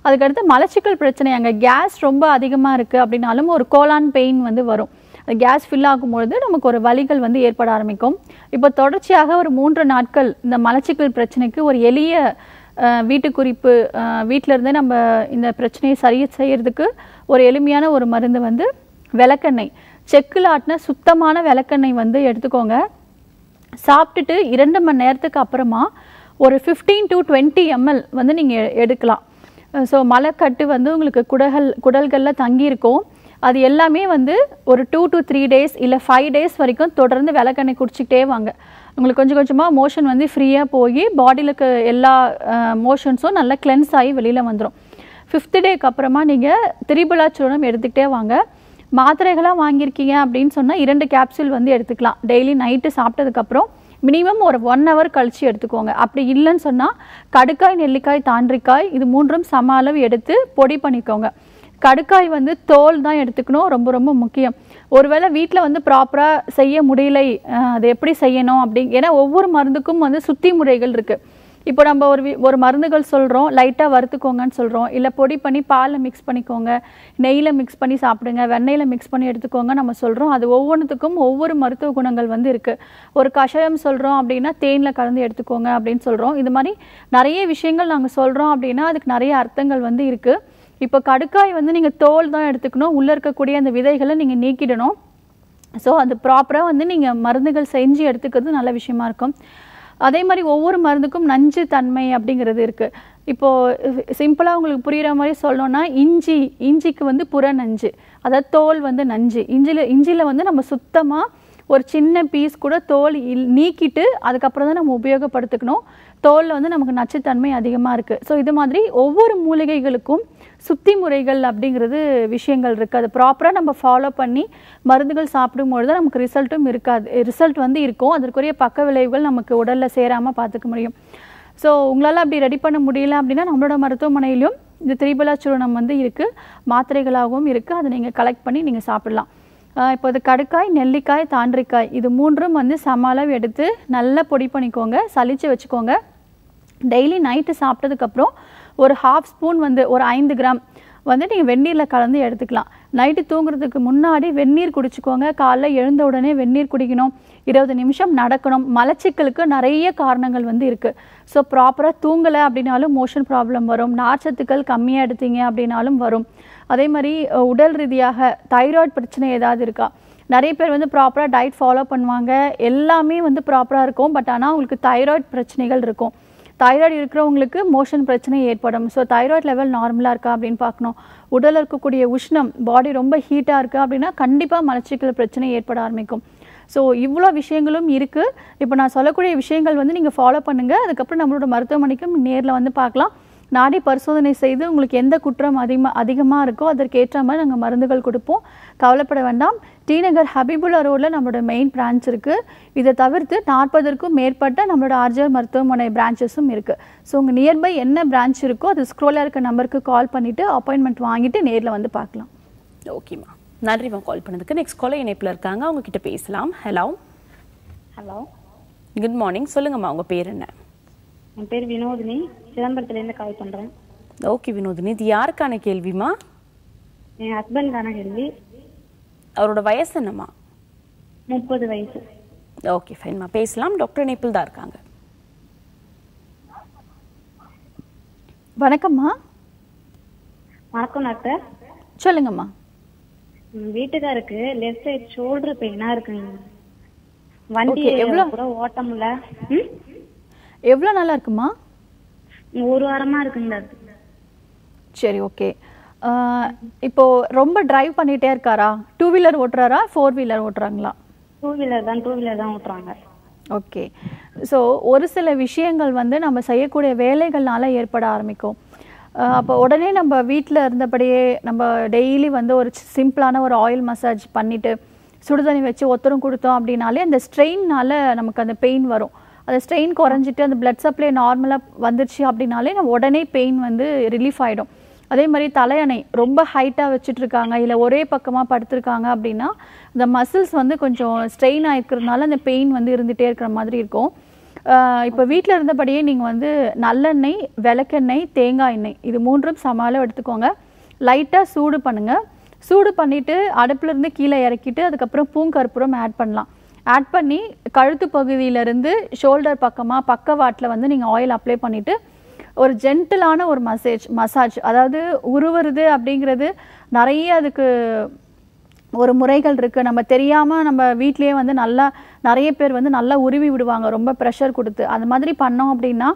அதுக்கடுத்து மலச்சிக்கல் பிரச்சனை. அங்கே கேஸ் ரொம்ப அதிகமாக இருக்குது அப்படின்னாலும் ஒரு கோலான் பெயின் வந்து வரும். அது கேஸ் ஃபில் ஆகும்பொழுது நமக்கு ஒரு வலிகள் வந்து ஏற்பட ஆரம்பிக்கும். இப்போ தொடர்ச்சியாக ஒரு மூன்று நாட்கள் இந்த மலச்சிக்கல் பிரச்சனைக்கு ஒரு எளிய வீட்டுக்குறிப்பு வீட்டு குறிப்பு இருந்தே நம்ம இந்த பிரச்சனையை சரி செய்கிறதுக்கு ஒரு எளிமையான ஒரு மருந்து வந்து விளக்கெண்ணெய். செக்கில் ஆட்டின சுத்தமான விளக்கெண்ணெய் வந்து எடுத்துக்கோங்க. சாப்பிட்டுட்டு இரண்டு மணி நேரத்துக்கு அப்புறமா ஒரு 15 டு டுவெண்ட்டி எம்எல் வந்து நீங்கள் எடுக்கலாம். ஸோ மலைக்கட்டு வந்து உங்களுக்கு குடல் குடல்களில் தங்கியிருக்கும். அது எல்லாமே வந்து ஒரு டூ டு த்ரீ டேஸ் இல்லை ஃபைவ் டேஸ் வரைக்கும் தொடர்ந்து விளக்கெண்ணெய் குடிச்சிக்கிட்டே வாங்க. உங்களுக்கு கொஞ்சம் கொஞ்சமாக மோஷன் வந்து ஃப்ரீயாக போய் பாடியிலுக்கு எல்லா மோஷன்ஸும் நல்லா கிளென்ஸ் ஆகி வெளியில் வந்துடும் ஃபிஃப்த் டேக்கு அப்புறமா நீங்கள் திரிபுலா எடுத்துக்கிட்டே வாங்க. மாத்திரைகளாக வாங்கியிருக்கீங்க அப்படின்னு சொன்னால் இரண்டு கேப்சூல் வந்து எடுத்துக்கலாம். டெய்லி நைட்டு சாப்பிட்டதுக்கப்புறம் மினிமம் ஒரு ஒன் ஹவர் கழித்து எடுத்துக்கோங்க. அப்படி இல்லைன்னு சொன்னால் கடுக்காய் நெல்லிக்காய் தாண்டிக்காய் இது மூன்றும் சம அளவு எடுத்து பொடி பண்ணிக்கோங்க. கடுக்காய் வந்து தோல் தான் எடுத்துக்கணும் ரொம்ப ரொம்ப முக்கியம். ஒருவேளை வீட்டில் வந்து ப்ராப்பராக செய்ய முடியலை அதை அது எப்படி செய்யணும் அப்படி ஏன்னா ஒவ்வொரு மருந்துக்கும் வந்து சுத்தி முறைகள் இருக்குது இப்போ நம்ம ஒரு ஒரு மருந்துகள் சொல்கிறோம் லைட்டாக வறுத்துக்கோங்கன்னு சொல்கிறோம் இல்லை பொடி பண்ணி பாலில் மிக்ஸ் பண்ணிக்கோங்க. நெய்யில் மிக்ஸ் பண்ணி சாப்பிடுங்க. வெண்ணெயில் மிக்ஸ் பண்ணி எடுத்துக்கோங்க நம்ம சொல்கிறோம் அது ஒவ்வொன்றுத்துக்கும் ஒவ்வொரு மருத்துவ குணங்கள் வந்து இருக்குது ஒரு கஷாயம் சொல்கிறோம் அப்படின்னா தேனில் கலந்து எடுத்துக்கோங்க அப்படின்னு சொல்கிறோம் இது மாதிரி நிறைய விஷயங்கள் நாங்கள் சொல்கிறோம் அப்படின்னா அதுக்கு நிறைய அர்த்தங்கள் வந்து இருக்குது இப்போ கடுக்காய் வந்து நீங்கள் தோல் தான் எடுத்துக்கணும். உள்ளே இருக்கக்கூடிய அந்த விதைகளை நீங்கள் நீக்கிடணும். ஸோ அது ப்ராப்பராக வந்து நீங்கள் மருந்துகள் செஞ்சு எடுத்துக்கிறது நல்ல விஷயமா இருக்கும். அதே மாதிரி ஒவ்வொரு மருந்துக்கும் நஞ்சு தன்மை அப்படிங்கிறது இருக்குது இப்போது சிம்பிளாக உங்களுக்கு புரிகிற மாதிரி சொல்லணும்னா இஞ்சி இஞ்சிக்கு வந்து புற நஞ்சு. அதாவது தோல் வந்து நஞ்சு. இஞ்சியில் இஞ்சியில் வந்து நம்ம சுத்தமாக ஒரு சின்ன பீஸ் கூட தோல் இல்- நீக்கிட்டு அதுக்கப்புறம் தான் நம்ம உபயோகப்படுத்திக்கணும். தோலில் வந்து நமக்கு நச்சுத்தன்மை அதிகமாக இருக்குது ஸோ இது மாதிரி ஒவ்வொரு மூலிகைகளுக்கும் சுத்தி முறைகள் அப்படிங்கிறது விஷயங்கள் இருக்குது அது ப்ராப்பராக நம்ம ஃபாலோ பண்ணி மருந்துகள் சாப்பிடும்பொழுது தான் நமக்கு ரிசல்ட்டும் இருக்காது. ரிசல்ட் வந்து இருக்கும். அதற்குரிய பக்க விளைவுகள் நமக்கு உடலில் சேராமல் பார்த்துக்க முடியும். ஸோ உங்களால் அப்படி ரெடி பண்ண முடியல அப்படின்னா நம்மளோட மருத்துவமனையிலும் இந்த திரிபலா சூர்ணம் வந்து இருக்குது மாத்திரைகளாகவும் இருக்குது அதை நீங்கள் கலெக்ட் பண்ணி நீங்கள் சாப்பிடலாம். இப்போது கடுக்காய் நெல்லிக்காய் தாண்டிக்காய் இது மூன்றும் வந்து சம அளவு எடுத்து நல்லா பொடி பண்ணிக்கோங்க. சளிச்சு வச்சுக்கோங்க. டெய்லி நைட்டு சாப்பிட்டதுக்கப்புறம் ஒரு ஹாஃப் ஸ்பூன் வந்து ஒரு ஐந்து கிராம் வந்து நீங்கள் வெந்நீரில் கலந்து எடுத்துக்கலாம். நைட்டு தூங்குறதுக்கு முன்னாடி வெந்நீர் குடிச்சுக்கோங்க. காலைல எழுந்த உடனே வெந்நீர் குடிக்கணும். இருபது நிமிஷம் நடக்கணும். மலச்சிக்கலுக்கு நிறைய காரணங்கள் வந்து இருக்குது ஸோ ப்ராப்பராக தூங்கலை அப்படின்னாலும் மோஷன் ப்ராப்ளம் வரும். நார்ச்சத்துக்கள் கம்மியாக எடுத்தீங்க அப்படின்னாலும் வரும். அதே மாதிரி உடல் ரீதியாக தைராய்டு பிரச்சனை ஏதாவது இருக்கா? நிறைய பேர் வந்து ப்ராப்பராக டயட் ஃபாலோ பண்ணுவாங்க. எல்லாமே வந்து ப்ராப்பராக இருக்கும். பட் ஆனால் அவங்களுக்கு தைராய்டு பிரச்சனைகள் இருக்கும். தைராய்டு இருக்கிறவங்களுக்கு மோஷன் பிரச்சனை ஏற்படும். ஸோ தைராய்டு லெவல் நார்மலாக இருக்கா அப்படின்னு பார்க்கணும். உடலில் இருக்கக்கூடிய உஷ்ணம் பாடி ரொம்ப ஹீட்டாக இருக்குது அப்படின்னா கண்டிப்பாக மலச்சிக்கல் பிரச்சனை ஏற்பட ஆரம்பிக்கும். ஸோ இவ்வளோ விஷயங்களும் இருக்குது இப்போ நான் சொல்லக்கூடிய விஷயங்கள் வந்து நீங்கள் ஃபாலோ பண்ணுங்கள் அதுக்கப்புறம் நம்மளோட மருத்துவமனைக்கும் நேரில் வந்து பார்க்கலாம். நாடி பரிசோதனை செய்து உங்களுக்கு எந்த குற்றம் அதிகமாக அதிகமாக இருக்கோ அதற்கு ஏற்ற மாதிரி நாங்கள் மருந்துகள் கொடுப்போம். கவலைப்பட வேண்டாம். டி நகர் ஹபிபுல்லா ரோடில் நம்மளோட மெயின் பிரான்ச் இருக்குது இதை தவிர்த்து நாற்பதற்கும் மேற்பட்ட நம்மளோட ஆர்ஜர் மருத்துவமனை பிரான்ச்சஸும் இருக்குது ஸோ உங்கள் நியர்பை என்ன பிரான்ச் இருக்கோ அது ஸ்க்ரோலாக இருக்க நம்பருக்கு கால் பண்ணிவிட்டு அப்பாயின்மெண்ட் வாங்கிட்டு நேரில் வந்து பார்க்கலாம். ஓகேம்மா நன்றிம்மா கால் பண்ணதுக்கு. நெக்ஸ்ட் காலர் இணைப்பில் இருக்காங்க. அவங்க கிட்ட பேசலாம். ஹலோ ஹலோ குட் மார்னிங் சொல்லுங்கம்மா உங்க பேர் என்ன? என் பேர் வினோதினி. சிதம்பரத்துலேருந்து கால் பண்ணுறேன் ஓகே வினோதினி. இது யாருக்கான கேள்விமா என் ஹஸ்பண்டான கேள்வி. அவரோட வயசு என்னம்மா? முப்பது வயசு. ஓகே ஃபைன்மா பேசலாம். டாக்டர் இணைப்பில் தான் இருக்காங்க. வணக்கம்மா. வணக்கம் டாக்டர் சொல்லுங்கம்மா. வீட்டுக்காருக்கு லெஃப்ட் சைடு ஷோல்டர் பெயினா இருக்குங்க. வண்டி எவ்வளவு? கூட ஓட்ட முடியல ம்? எவ்வளோ நல்லா இருக்குமா? ஒரு வாரமா இருக்குங்க டாக்டர். சரி ஓகே இப்போ ரொம்ப டிரைவ் பண்ணிட்டே இருக்காரா? டூ வீலர் ஓட்டுறாரா? ஃபோர் வீலர் ஓட்டுறாங்களா? டூ வீலர் தான் டூ வீலர் தான் ஓட்டுறாங்க. ஓகே ஸோ ஒரு சில விஷயங்கள் வந்து நம்ம செய்யக்கூடிய வேலைகள்னால ஏற்பட ஆரம்பிக்கும். அப்போ உடனே நம்ம வீட்டில் இருந்தபடியே நம்ம டெய்லி வந்து ஒரு சிம்பிளான ஒரு ஆயில் மசாஜ் பண்ணிட்டு சுடுதண்ணி வச்சு ஒத்தரம் கொடுத்தோம் அப்படின்னாலே அந்த ஸ்ட்ரெயின்னால நமக்கு அந்த பெயின் வரும். அந்த ஸ்ட்ரெயின் குறைஞ்சிட்டு அந்த பிளட் சப்ளை நார்மலாக வந்துருச்சு அப்படின்னாலே நம்ம உடனே பெயின் வந்து ரிலீஃப் ஆகிடும் அதே மாதிரி தலையணை ரொம்ப ஹைட்டாக வச்சுட்டு இருக்காங்க இல்லை ஒரே பக்கமாக படுத்துருக்காங்க அப்படின்னா இந்த மசில்ஸ் வந்து கொஞ்சம் ஸ்ட்ரெயின் ஆகிருக்கிறதுனால அந்த பெயின் வந்து இருந்துகிட்டே இருக்கிற மாதிரி இருக்கும். இப்போ வீட்டில் இருந்தபடியே நீங்கள் வந்து நல்லெண்ணெய் விளக்கெண்ணெய் தேங்காய் எண்ணெய் இது மூன்றும் சமாளம் எடுத்துக்கோங்க. லைட்டாக சூடு பண்ணுங்கள் சூடு பண்ணிவிட்டு அடுப்பிலேருந்து கீழே இறக்கிட்டு அதுக்கப்புறம் பூங்கற்பூரம் ஆட் பண்ணலாம். ஆட் பண்ணி கழுத்து பகுதியிலேருந்து ஷோல்டர் பக்கமாக பக்கவாட்டில் வந்து நீங்கள் ஆயில் அப்ளை பண்ணிவிட்டு ஒரு ஜென்டிலான ஒரு மசேஜ் மசாஜ் அதாவது உருவுறது அப்படிங்கிறது நிறைய அதுக்கு ஒரு முறைகள் இருக்குது நம்ம தெரியாமல் நம்ம வீட்லேயே வந்து நல்லா நிறைய பேர் வந்து நல்லா உருவி விடுவாங்க ரொம்ப ப்ரெஷர் கொடுத்து. அந்த மாதிரி பண்ணோம் அப்படின்னா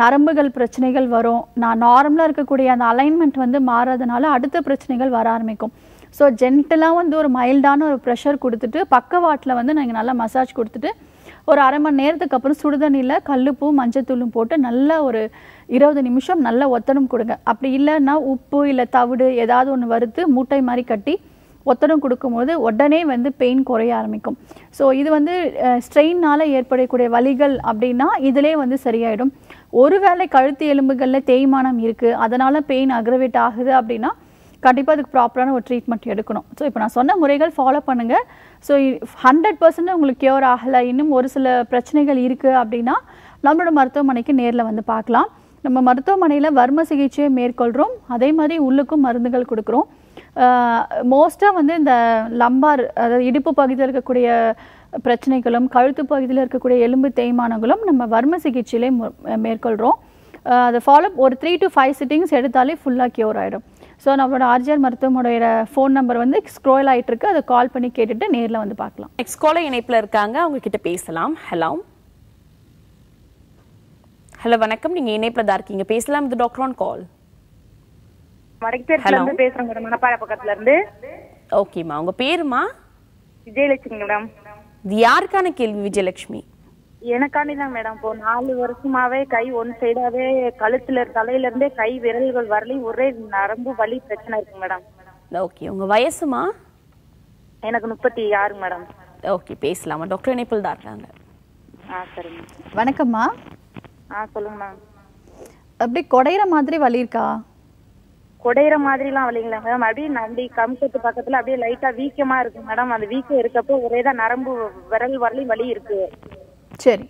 நரம்புகள் பிரச்சனைகள் வரும். நான் நார்மலாக இருக்கக்கூடிய அந்த அலைன்மெண்ட் வந்து மாறாதனால அடுத்த பிரச்சனைகள் வர ஆரம்பிக்கும். ஸோ ஜென்டலாக வந்து ஒரு மைல்டான ஒரு ப்ரெஷர் கொடுத்துட்டு பக்கவாட்டில் வந்து நீங்கள் நல்லா மசாஜ் கொடுத்துட்டு ஒரு அரை மணி நேரத்துக்கு அப்புறம் சுடுதண்ணியில் கல்லுப்பும் மஞ்சத்தூளும் போட்டு நல்லா ஒரு இருபது நிமிஷம் நல்லா ஒத்தடம் கொடுங்க. அப்படி இல்லைன்னா உப்பு இல்லை தவிடு ஏதாவது ஒன்று வறுத்து மூட்டை மாதிரி கட்டி ஒத்தடம் கொடுக்கும்போது உடனே வந்து பெயின் குறைய ஆரம்பிக்கும். ஸோ இது வந்து ஸ்ட்ரெயின்னால் ஏற்படக்கூடிய வலிகள் அப்படின்னா இதிலே வந்து சரியாயிடும். ஒருவேளை கழுத்து எலும்புகளில் தேய்மானம் இருக்குது அதனால் பெயின் அக்ரவேட் ஆகுது அப்படின்னா கண்டிப்பாக அதுக்கு ப்ராப்பரான ஒரு ட்ரீட்மெண்ட் எடுக்கணும். ஸோ இப்போ நான் சொன்ன முறைகள் ஃபாலோ பண்ணுங்கள் ஸோ ஹண்ட்ரட் பர்சன்ட் உங்களுக்கு கியூர் ஆகலை இன்னும் ஒரு சில பிரச்சனைகள் இருக்குது அப்படின்னா நம்மளோட மருத்துவமனைக்கு நேரில் வந்து பார்க்கலாம். நம்ம மருத்துவமனையில் வர்ம சிகிச்சையை மேற்கொள்கிறோம் அதே மாதிரி உள்ளுக்கும் மருந்துகள் கொடுக்குறோம். மோஸ்ட்டாக வந்து இந்த லம்பார் அதாவது இடுப்பு பகுதியில் இருக்கக்கூடிய பிரச்சனைகளும் கழுத்து பகுதியில் இருக்கக்கூடிய எலும்பு தேய்மானங்களும் நம்ம வர்ம சிகிச்சையிலே மேற்கொள்கிறோம் அதை ஃபாலோ ஒரு த்ரீ டு ஃபைவ் சிட்டிங்ஸ் எடுத்தாலே ஃபுல்லாக கியூர் ஆகிடும் ஸோ நம்மளோட ஆர்ஜிஆர் மருத்துவமனையோட ஃபோன் நம்பர் வந்து ஸ்க்ரோல் ஆயிட்டு இருக்கு அதை கால் பண்ணி கேட்டுட்டு நேரில் வந்து பார்க்கலாம். நெக்ஸ்ட் காலர் இணைப்புல இருக்காங்க. அவங்க கிட்ட பேசலாம். ஹலோ ஹலோ வணக்கம். நீங்க இணைப்புல தான் இருக்கீங்க. பேசலாம். இது டாக்டர் ஆன் கால் மடக்கேட்ல இருந்து பேசுறேன் மேடம் மணப்பாறை பக்கத்துல இருந்து. ஓகேம்மா உங்க பேருமா? விஜயலட்சுமி மேடம் இது யாருக்கான கேள்வி விஜயலட்சுமி? எனக்காண்டி தான் மேடம் இப்போ நாலு வருஷமாவே கை ஒன் சைடாவே கழுத்துல தலையில இருந்தே கை விரல்கள் வரலையும் ஒரே நரம்பு வலி பிரச்சனை இருக்கு மேடம் ஓகே உங்க வயசுமா? எனக்கு முப்பத்தி ஆறு மேடம் ஓகே பேசலாமா? டாக்டர் இணைப்பில் தான் இருக்காங்க. ஆ சரிங்க. வணக்கம்மா. ஆ சொல்லுங்க மேம் அப்படி குடையிற மாதிரி வலி இருக்கா? குடையிற மாதிரிலாம் வலிங்களா மேடம் அப்படியே நண்டி கம்கத்து பக்கத்துல அப்படியே லைட்டா வீக்கமா இருக்கு மேடம் அந்த வீக்கம் இருக்கப்போ ஒரே தான் நரம்பு விரல் வரலையும் வலி இருக்கு. சரி.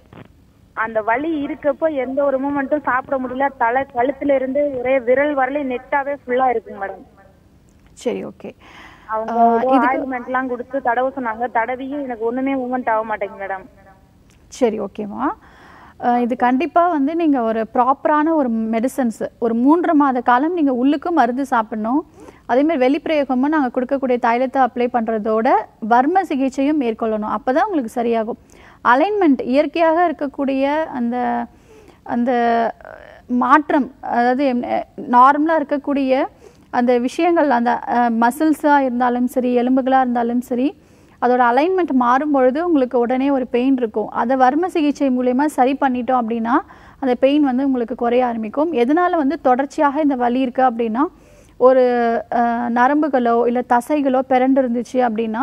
அந்த வலி இருக்கப்போ எந்த ஒரு மூமெண்ட்டும் சாப்பிட முடியல. தலை கழுத்துல இருந்து ஒரே விரல் வரலையும் நெட்டாவே ஃபுல்லா இருக்குங்க மேடம் சரி ஓகே அவங்க ஆயில்மெண்ட் எல்லாம் கொடுத்து தடவ சொன்னாங்க. தடவியும் எனக்கு ஒண்ணுமே மூமெண்ட் ஆக மாட்டேங்குது மேடம் சரி ஓகேம்மா அஹ் இது கண்டிப்பாக வந்து நீங்கள் ஒரு ப்ராப்பரான ஒரு மெடிசன்ஸ் ஒரு மூன்று மாத காலம் நீங்கள் உள்ளுக்கும் மருந்து சாப்பிடணும். அதேமாதிரி வெளிப்பிரயோகமும் நாங்கள் கொடுக்கக்கூடிய தைலத்தை அப்ளை பண்ணுறதோட வர்ம சிகிச்சையும் மேற்கொள்ளணும். அப்போ தான் உங்களுக்கு சரியாகும். அலைன்மெண்ட் இயற்கையாக இருக்கக்கூடிய அந்த அந்த மாற்றம் அதாவது நார்மலாக இருக்கக்கூடிய அந்த விஷயங்கள் அந்த மசில்ஸாக இருந்தாலும் சரி எலும்புகளாக இருந்தாலும் சரி அதோட அலைன்மெண்ட் மாறும் பொழுது உங்களுக்கு உடனே ஒரு பெயின் இருக்கும். அதை வர்ம சிகிச்சை மூலயமா சரி பண்ணிட்டோம் அப்படின்னா அந்த பெயின் வந்து உங்களுக்கு குறைய ஆரம்பிக்கும். எதனால் வந்து தொடர்ச்சியாக இந்த வலி இருக்குது அப்படின்னா ஒரு நரம்புகளோ இல்லை தசைகளோ பிறண்டு இருந்துச்சு அப்படின்னா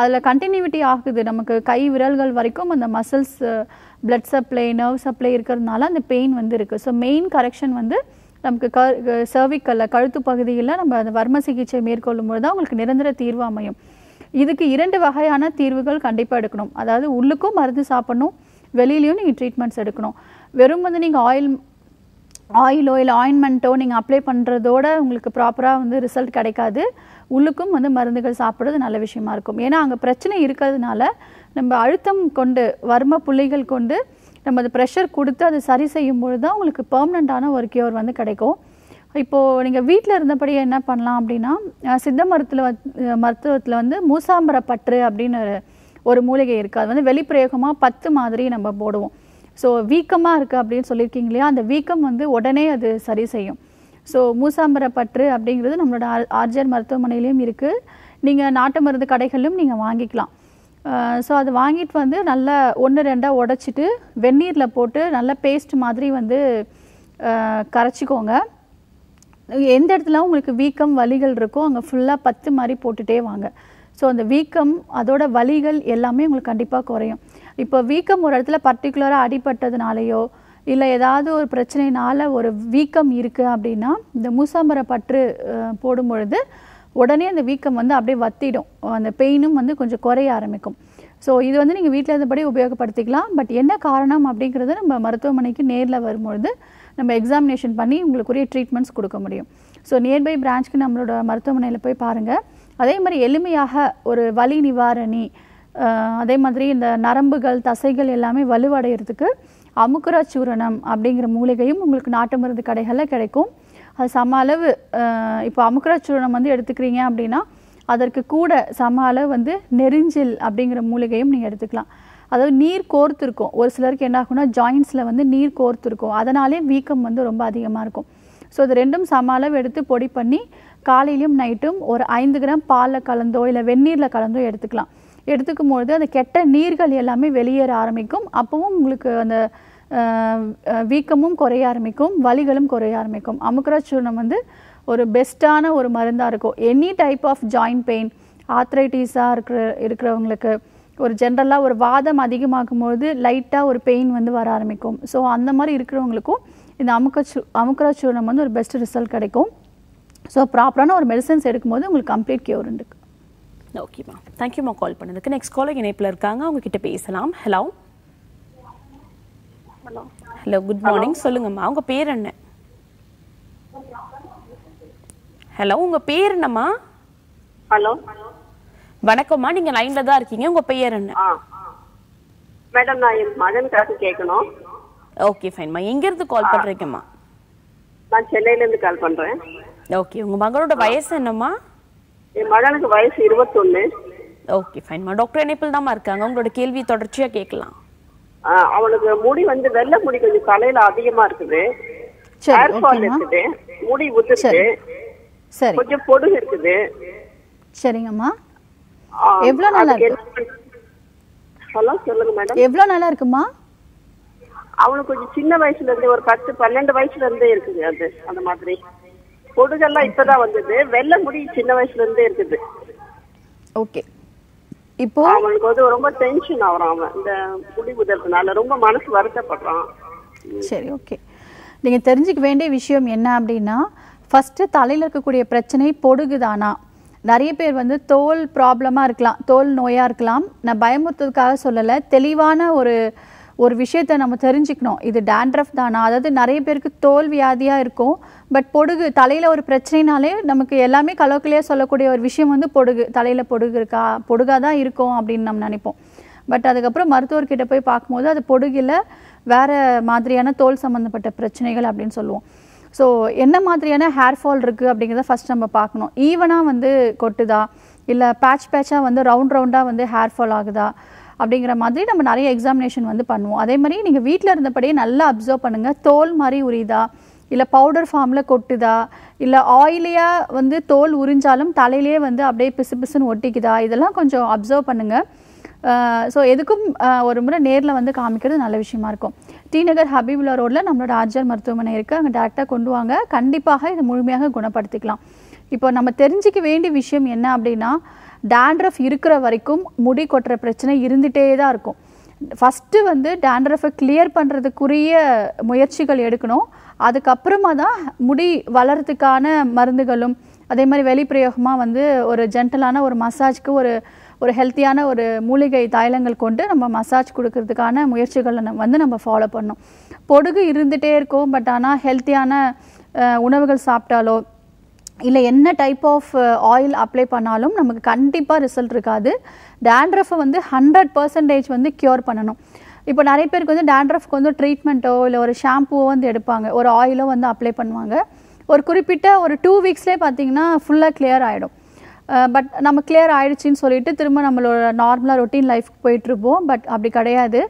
அதில் கண்டினியூட்டி ஆகுது. நமக்கு கை விரல்கள் வரைக்கும் அந்த muscles blood supply nerve supply இருக்கிறதுனால அந்த பெயின் வந்து இருக்குது ஸோ மெயின் கரெக்ஷன் வந்து நமக்கு க சர்விக்கல்ல கழுத்து பகுதியில் நம்ம அந்த வர்ம சிகிச்சை மேற்கொள்ளும் பொழுது தான் உங்களுக்கு நிரந்தர தீர்வு அமையும். இதுக்கு இரண்டு வகையான தீர்வுகள் கண்டிப்பாக எடுக்கணும். அதாவது உள்ளுக்கும் மருந்து சாப்பிடணும் வெளியிலையும் நீங்கள் ட்ரீட்மெண்ட்ஸ் எடுக்கணும். வெறும் வந்து நீங்கள் ஆயில் ஆயிலோ இல்லை ஆயின்மெண்ட்டோ நீங்கள் அப்ளை பண்ணுறதோட உங்களுக்கு ப்ராப்பராக வந்து ரிசல்ட் கிடைக்காது. உள்ளுக்கும் வந்து மருந்துகள் சாப்பிட்றது நல்ல விஷயமா இருக்கும். ஏன்னா அங்கே பிரச்சனை இருக்கிறதுனால நம்ம அழுத்தம் கொண்டு வர்ம புள்ளிகள் கொண்டு நம்ம அது ப்ரெஷர் கொடுத்து அதை சரி செய்யும் பொழுது தான் உங்களுக்கு பெர்மனண்ட்டான ஒரு கியூர் வந்து கிடைக்கும். இப்போது நீங்கள் வீட்டில் இருந்தபடியே என்ன பண்ணலாம் அப்படின்னா சித்த மருத்துவ மருத்துவத்தில் வந்து மூசாம்பர பற்று அப்படின்னு ஒரு மூலிகை இருக்குது அது வந்து வெளிப்பிரயோகமாக பத்து மாதிரி நம்ம போடுவோம். ஸோ வீக்கமாக இருக்குது அப்படின்னு சொல்லியிருக்கீங்க இல்லையா? அந்த வீக்கம் வந்து உடனே அது சரி செய்யும். ஸோ மூசாம்பரப்பற்று அப்படிங்கிறது நம்மளோட ஆர் ஆர்ஜர் மருத்துவமனையிலையும் இருக்குது நீங்கள் நாட்டு மருந்து கடைகளிலும் நீங்கள் வாங்கிக்கலாம். ஸோ அது வாங்கிட்டு வந்து நல்லா ஒன்று ரெண்டாக உடச்சிட்டு வெந்நீரில் போட்டு நல்லா பேஸ்ட் மாதிரி வந்து கரைச்சிக்கோங்க. எந்த இடத்துல உங்களுக்கு வீக்கம் வலிகள் இருக்கோ அங்கே ஃபுல்லாக பத்து மாதிரி போட்டுகிட்டே வாங்க. ஸோ அந்த வீக்கம் அதோட வலிகள் எல்லாமே உங்களுக்கு கண்டிப்பாக குறையும். இப்போ வீக்கம் ஒரு இடத்துல பர்டிகுலராக அடிபட்டதுனாலையோ இல்லை ஏதாவது ஒரு பிரச்சனைனால ஒரு வீக்கம் இருக்குது அப்படின்னா இந்த மூசாம்பர பற்று போடும் பொழுது உடனே அந்த வீக்கம் வந்து அப்படியே வத்திடும். அந்த பெயினும் வந்து கொஞ்சம் குறைய ஆரம்பிக்கும். ஸோ இது வந்து நீங்கள் வீட்டில் இருந்தபடி உபயோகப்படுத்திக்கலாம். பட் என்ன காரணம் அப்படிங்கிறது நம்ம மருத்துவமனைக்கு நேரில் வரும்பொழுது நம்ம எக்ஸாமினேஷன் பண்ணி உங்களுக்குரிய ட்ரீட்மெண்ட்ஸ் கொடுக்க முடியும். ஸோ நியர்பை பிரான்ச்க்கு நம்மளோட மருத்துவமனையில் போய் பாருங்கள் அதே மாதிரி எளிமையாக ஒரு வலி நிவாரணி அதே மாதிரி இந்த நரம்புகள் தசைகள் எல்லாமே வலுவடைகிறதுக்கு அமுக்குரா சூரணம் அப்படிங்கிற மூலிகையும் உங்களுக்கு நாட்டு மருந்து கடைகளில் கிடைக்கும். அது சம அளவு இப்போ அமுக்குரா சூரணம் வந்து எடுத்துக்கிறீங்க அப்படின்னா அதற்கு கூட சம அளவு வந்து நெரிஞ்சில் அப்படிங்கிற மூலிகையும் நீங்கள் எடுத்துக்கலாம். அதாவது நீர் கோர்த்து இருக்கும். ஒரு சிலருக்கு என்ன ஆகும்னா ஜாயின்ஸில் வந்து நீர் கோர்த்து இருக்கும். அதனாலே வீக்கம் வந்து ரொம்ப அதிகமாக இருக்கும். ஸோ இது ரெண்டும் சம அளவு எடுத்து பொடி பண்ணி காலையிலும் நைட்டும் ஒரு ஐந்து கிராம் பாலில் கலந்தோ இல்லை வெந்நீரில் கலந்தோ எடுத்துக்கலாம். எடுத்துக்கும் பொழுது அந்த கெட்ட நீர்கள் எல்லாமே வெளியேற ஆரம்பிக்கும். அப்பவும் உங்களுக்கு அந்த வீக்கமும் குறைய ஆரம்பிக்கும். வலிகளும் குறைய ஆரம்பிக்கும். அமுக்கரா சூர்ணம் வந்து ஒரு பெஸ்ட்டான ஒரு மருந்தாக இருக்கும். Any type of joint pain ஆத்ரைட்டிஸாக இருக்கிற இருக்கிறவங்களுக்கு ஒரு ஜென்ரலாக ஒரு வாதம் அதிகமாகும் பொழுது லைட்டாக ஒரு பெயின் வந்து வர ஆரம்பிக்கும். ஸோ அந்த மாதிரி இருக்கிறவங்களுக்கும் இந்த அமுக்கச்சு அமுக்கரா சூர்ணம் வந்து ஒரு பெஸ்ட் ரிசல்ட் கிடைக்கும். ஸோ ப்ராப்பரான ஒரு மெடிசன்ஸ் எடுக்கும்போது உங்களுக்கு கம்ப்ளீட் கியூர் இருக்கு ஓகேம்மா தேங்க்யூம்மா கால் பண்ணதுக்கு. நெக்ஸ்ட் காலர் இணைப்பில் இருக்காங்க. அவங்க கிட்ட பேசலாம் hello hello hello good morning சொல்லுங்கம்மா உங்க பேர் என்ன? ஹலோ உங்க பேர் என்னம்மா? ஹலோ வணக்கம்மா. நீங்க லைன்ல தான் இருக்கீங்க. உங்க பெயர் என்ன? மேடம் நான் என் மகனுக்காக கேட்கணும் ஓகே ஃபைன்மா எங்க இருந்து கால் பண்றீங்கம்மா நான் சென்னையில இருந்து கால் பண்றேன். ஓகே உங்க மகளோட வயசு என்னம்மா? என் மகனுக்கு வயசு இருபத்தொன்னு. ஓகே ஃபைன்மா டாக்டர் இணைப்பில் தாம்மா இருக்காங்க. உங்களோட கேள்வி தொடர்ச்சியா கேட்கலாம். அவனுக்கு முடி வந்து வெள்ளை முடி கொஞ்சம் தலையில அதிகமா இருக்குது. சரி ஹேர் ஃபால் இருக்குது. முடி உதிருது சரி சரி. கொஞ்சம் பொடுகு இருக்குது. சரிங்கம்மா. எவ்வளவு நாளா பண்ண- ஹலோ சொல்லுங்க மேடம். எவ்வளோ நாளா இருக்குமா? அவனுக்கு கொஞ்சம் சின்ன வயசுல இருந்து ஒரு பத்து பன்னெண்டு வயசுல இருந்தே இருக்குது அது அந்த மாதிரி. பொடுகெல்லாம் இப்பதான் வந்தது. வெள்ளை முடி சின்ன வயசுல இருந்தே இருக்குது. ஓகே. இப்போ? அவனுக்கு வந்து ரொம்ப டென்ஷன் ஆகுறான் அவன். இந்த முடி உதறதுனால ரொம்ப மனசு வருத்தப்படுறான். சரி ஓகே. நீங்கள் தெரிஞ்சுக்க வேண்டிய விஷயம் என்ன அப்படின்னா ஃபஸ்ட்டு தலையில் இருக்கக்கூடிய பிரச்சனை பொடுகுதானா? நிறைய பேர் வந்து தோல் ப்ராப்ளமாக இருக்கலாம் தோல் நோயாக இருக்கலாம். நான் பயமுறுத்துறதுக்காக சொல்லலை தெளிவான ஒரு ஒரு விஷயத்தை நம்ம தெரிஞ்சுக்கணும். இது டேண்ட்ரஃப் தானா? அதாவது நிறைய பேருக்கு தோல் வியாதியாக இருக்கும். பட் பொடுகு தலையில் ஒரு பிரச்சனைனாலே நமக்கு எல்லாமே கலோக்கலையாக சொல்லக்கூடிய ஒரு விஷயம் வந்து பொடுகு. தலையில் பொடுகு இருக்கா? பொடுகாக தான் இருக்கும் அப்படின்னு நம்ம நினைப்போம். பட் அதுக்கப்புறம் மருத்துவர்கிட்ட போய் பார்க்கும்போது அது பொடுகில் வேறு மாதிரியான தோல் சம்மந்தப்பட்ட பிரச்சனைகள் அப்படின்னு சொல்லுவோம். ஸோ என்ன மாதிரியான ஹேர் ஃபால் இருக்குது அப்படிங்கிறத ஃபஸ்ட் நம்ம பார்க்கணும். ஈவனாக வந்து கொட்டுதா? இல்லை பேட்ச் பேட்சாக வந்து ரவுண்ட் ரவுண்டாக வந்து ஹேர் ஃபால் ஆகுதா? அப்படிங்கிற மாதிரி நம்ம நிறைய எக்ஸாமினேஷன் வந்து பண்ணுவோம். அதே மாதிரி நீங்கள் வீட்டில் இருந்தபடியே நல்லா அப்சர்வ் பண்ணுங்கள் தோல் மாதிரி உரியுதா? இல்லை பவுடர் ஃபார்மில் கொட்டுதா? இல்லை ஆயிலியாக வந்து தோல் உறிஞ்சாலும் தலையிலேயே வந்து அப்படியே பிசு பிசுன்னு ஒட்டிக்குதா? இதெல்லாம் கொஞ்சம் அப்சர்வ் பண்ணுங்கள் ஸோ எதுக்கும் ஒரு முறை நேரில் வந்து காமிக்கிறது நல்ல விஷயமா இருக்கும். டி நகர் ஹபீபுல்லா ரோட்டில் நம்மளோட ஆர்ஜர் மருத்துவமனை இருக்குது அங்கே டேரெக்டாக கொண்டு வாங்க. கண்டிப்பாக இதை முழுமையாக குணப்படுத்திக்கலாம். இப்போ நம்ம தெரிஞ்சிக்க வேண்டிய விஷயம் என்ன அப்படின்னா டேண்ட்ரஃப் இருக்கிற வரைக்கும் முடி கொட்டுற பிரச்சனை இருந்துகிட்டே தான் இருக்கும். ஃபஸ்ட்டு வந்து டேண்ட்ரஃபை கிளியர் பண்ணுறதுக்குரிய முயற்சிகள் எடுக்கணும். அதுக்கப்புறமா தான் முடி வளர்றதுக்கான மருந்துகளும் அதே மாதிரி வெளிப்பிரயோகமாக வந்து ஒரு ஜென்டலான ஒரு மசாஜ்க்கு ஒரு ஒரு ஹெல்த்தியான ஒரு மூலிகை தைலங்கள் கொண்டு நம்ம மசாஜ் கொடுக்கறதுக்கான முயற்சிகளை நம்ம வந்து நம்ம ஃபாலோ பண்ணோம் பொடுகு இருந்துகிட்டே இருக்கும் பட் ஆனால் ஹெல்த்தியான உணவுகள் சாப்பிட்டாலோ இல்லை என்ன டைப் ஆஃப் ஆயில் அப்ளை பண்ணாலும் நமக்கு கண்டிப்பாக ரிசல்ட் இருக்காது. டேண்ட்ரஃபை வந்து ஹண்ட்ரட் பர்சன்டேஜ் வந்து க்யூர் பண்ணணும். இப்போ நிறைய பேருக்கு வந்து டேண்ட்ரஃப்க்கு வந்து ட்ரீட்மெண்ட்டோ இல்லை ஒரு ஷாம்புவோ வந்து எடுப்பாங்க. ஒரு ஆயிலோ வந்து அப்ளை பண்ணுவாங்க. ஒரு குறிப்பிட்ட ஒரு டூ வீக்ஸ்லேயே பார்த்தீங்கன்னா ஃபுல்லாக கிளியர் ஆகிடும் பட் நம்ம கிளியர் ஆகிடுச்சின்னு சொல்லிட்டு திரும்ப நம்மளோட நார்மலாக ரொட்டீன் லைஃப்க்கு போயிட்டுருப்போம் பட் அப்படி கிடையாது.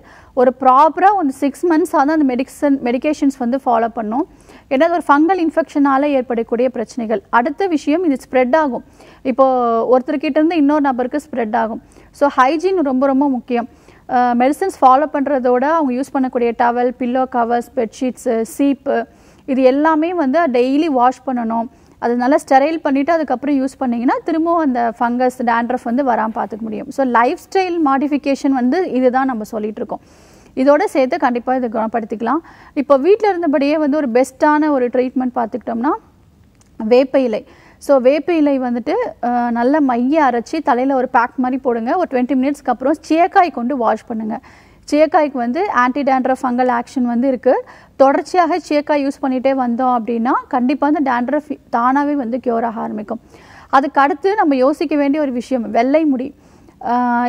ஒரு ப்ராப்பராக ஒரு சிக்ஸ் மந்த்ஸாக தான் அந்த மெடிசன் மெடிகேஷன்ஸ் வந்து ஃபாலோ பண்ணும். ஏன்னா அது ஒரு ஃபங்கல் இன்ஃபெக்ஷனால் ஏற்படக்கூடிய பிரச்சனைகள். அடுத்த விஷயம் இது ஸ்ப்ரெட் ஆகும். இப்போது ஒருத்தர்கிட்டருந்து இன்னொரு நபருக்கு ஸ்ப்ரெட் ஆகும். ஸோ ஹைஜீன் ரொம்ப ரொம்ப முக்கியம். மெடிசன்ஸ் ஃபாலோ பண்ணுறதோட அவங்க யூஸ் பண்ணக்கூடிய டவல் பில்லோ கவர்ஸ் பெட்ஷீட்ஸு சீப்பு இது எல்லாமே வந்து டெய்லி வாஷ் பண்ணணும். அது நல்லா ஸ்டெரைல் பண்ணிவிட்டு அதுக்கப்புறம் யூஸ் பண்ணிங்கன்னா திரும்பவும் அந்த ஃபங்கஸ் டேண்ட்ரஃப் வந்து வராமல் பார்த்துக்க முடியும். ஸோ லைஃப் ஸ்டைல் மாடிஃபிகேஷன் வந்து இதுதான் நம்ம சொல்லிகிட்ருக்கோம் இருக்கோம். இதோட சேர்த்து கண்டிப்பாக இதை குணப்படுத்திக்கலாம். இப்போ வீட்டில் இருந்தபடியே வந்து ஒரு பெஸ்ட்டான ஒரு ட்ரீட்மெண்ட் பார்த்துக்கிட்டோம்னா வேப்ப இலை. ஸோ வேப்ப இலை வந்துட்டு நல்லா நல்ல மைய அரைச்சி தலையில் ஒரு பேக் மாதிரி போடுங்க. ஒரு டுவெண்ட்டி மினிட்ஸ்க்கு அப்புறம் சேக்காய் கொண்டு வாஷ் பண்ணுங்கள் சேக்காய்க்கு வந்து ஆன்டி டேண்ட்ரஃப் ஃபங்கல் ஆக்ஷன் வந்து இருக்குது தொடர்ச்சியாக சேக்காய் யூஸ் பண்ணிகிட்டே வந்தோம் அப்படின்னா கண்டிப்பாக அந்த டேண்ட்ரஃப் தானாகவே வந்து க்யூர் ஆக ஆரம்பிக்கும். அதுக்கு அடுத்து நம்ம யோசிக்க வேண்டிய ஒரு விஷயம் வெள்ளை முடி.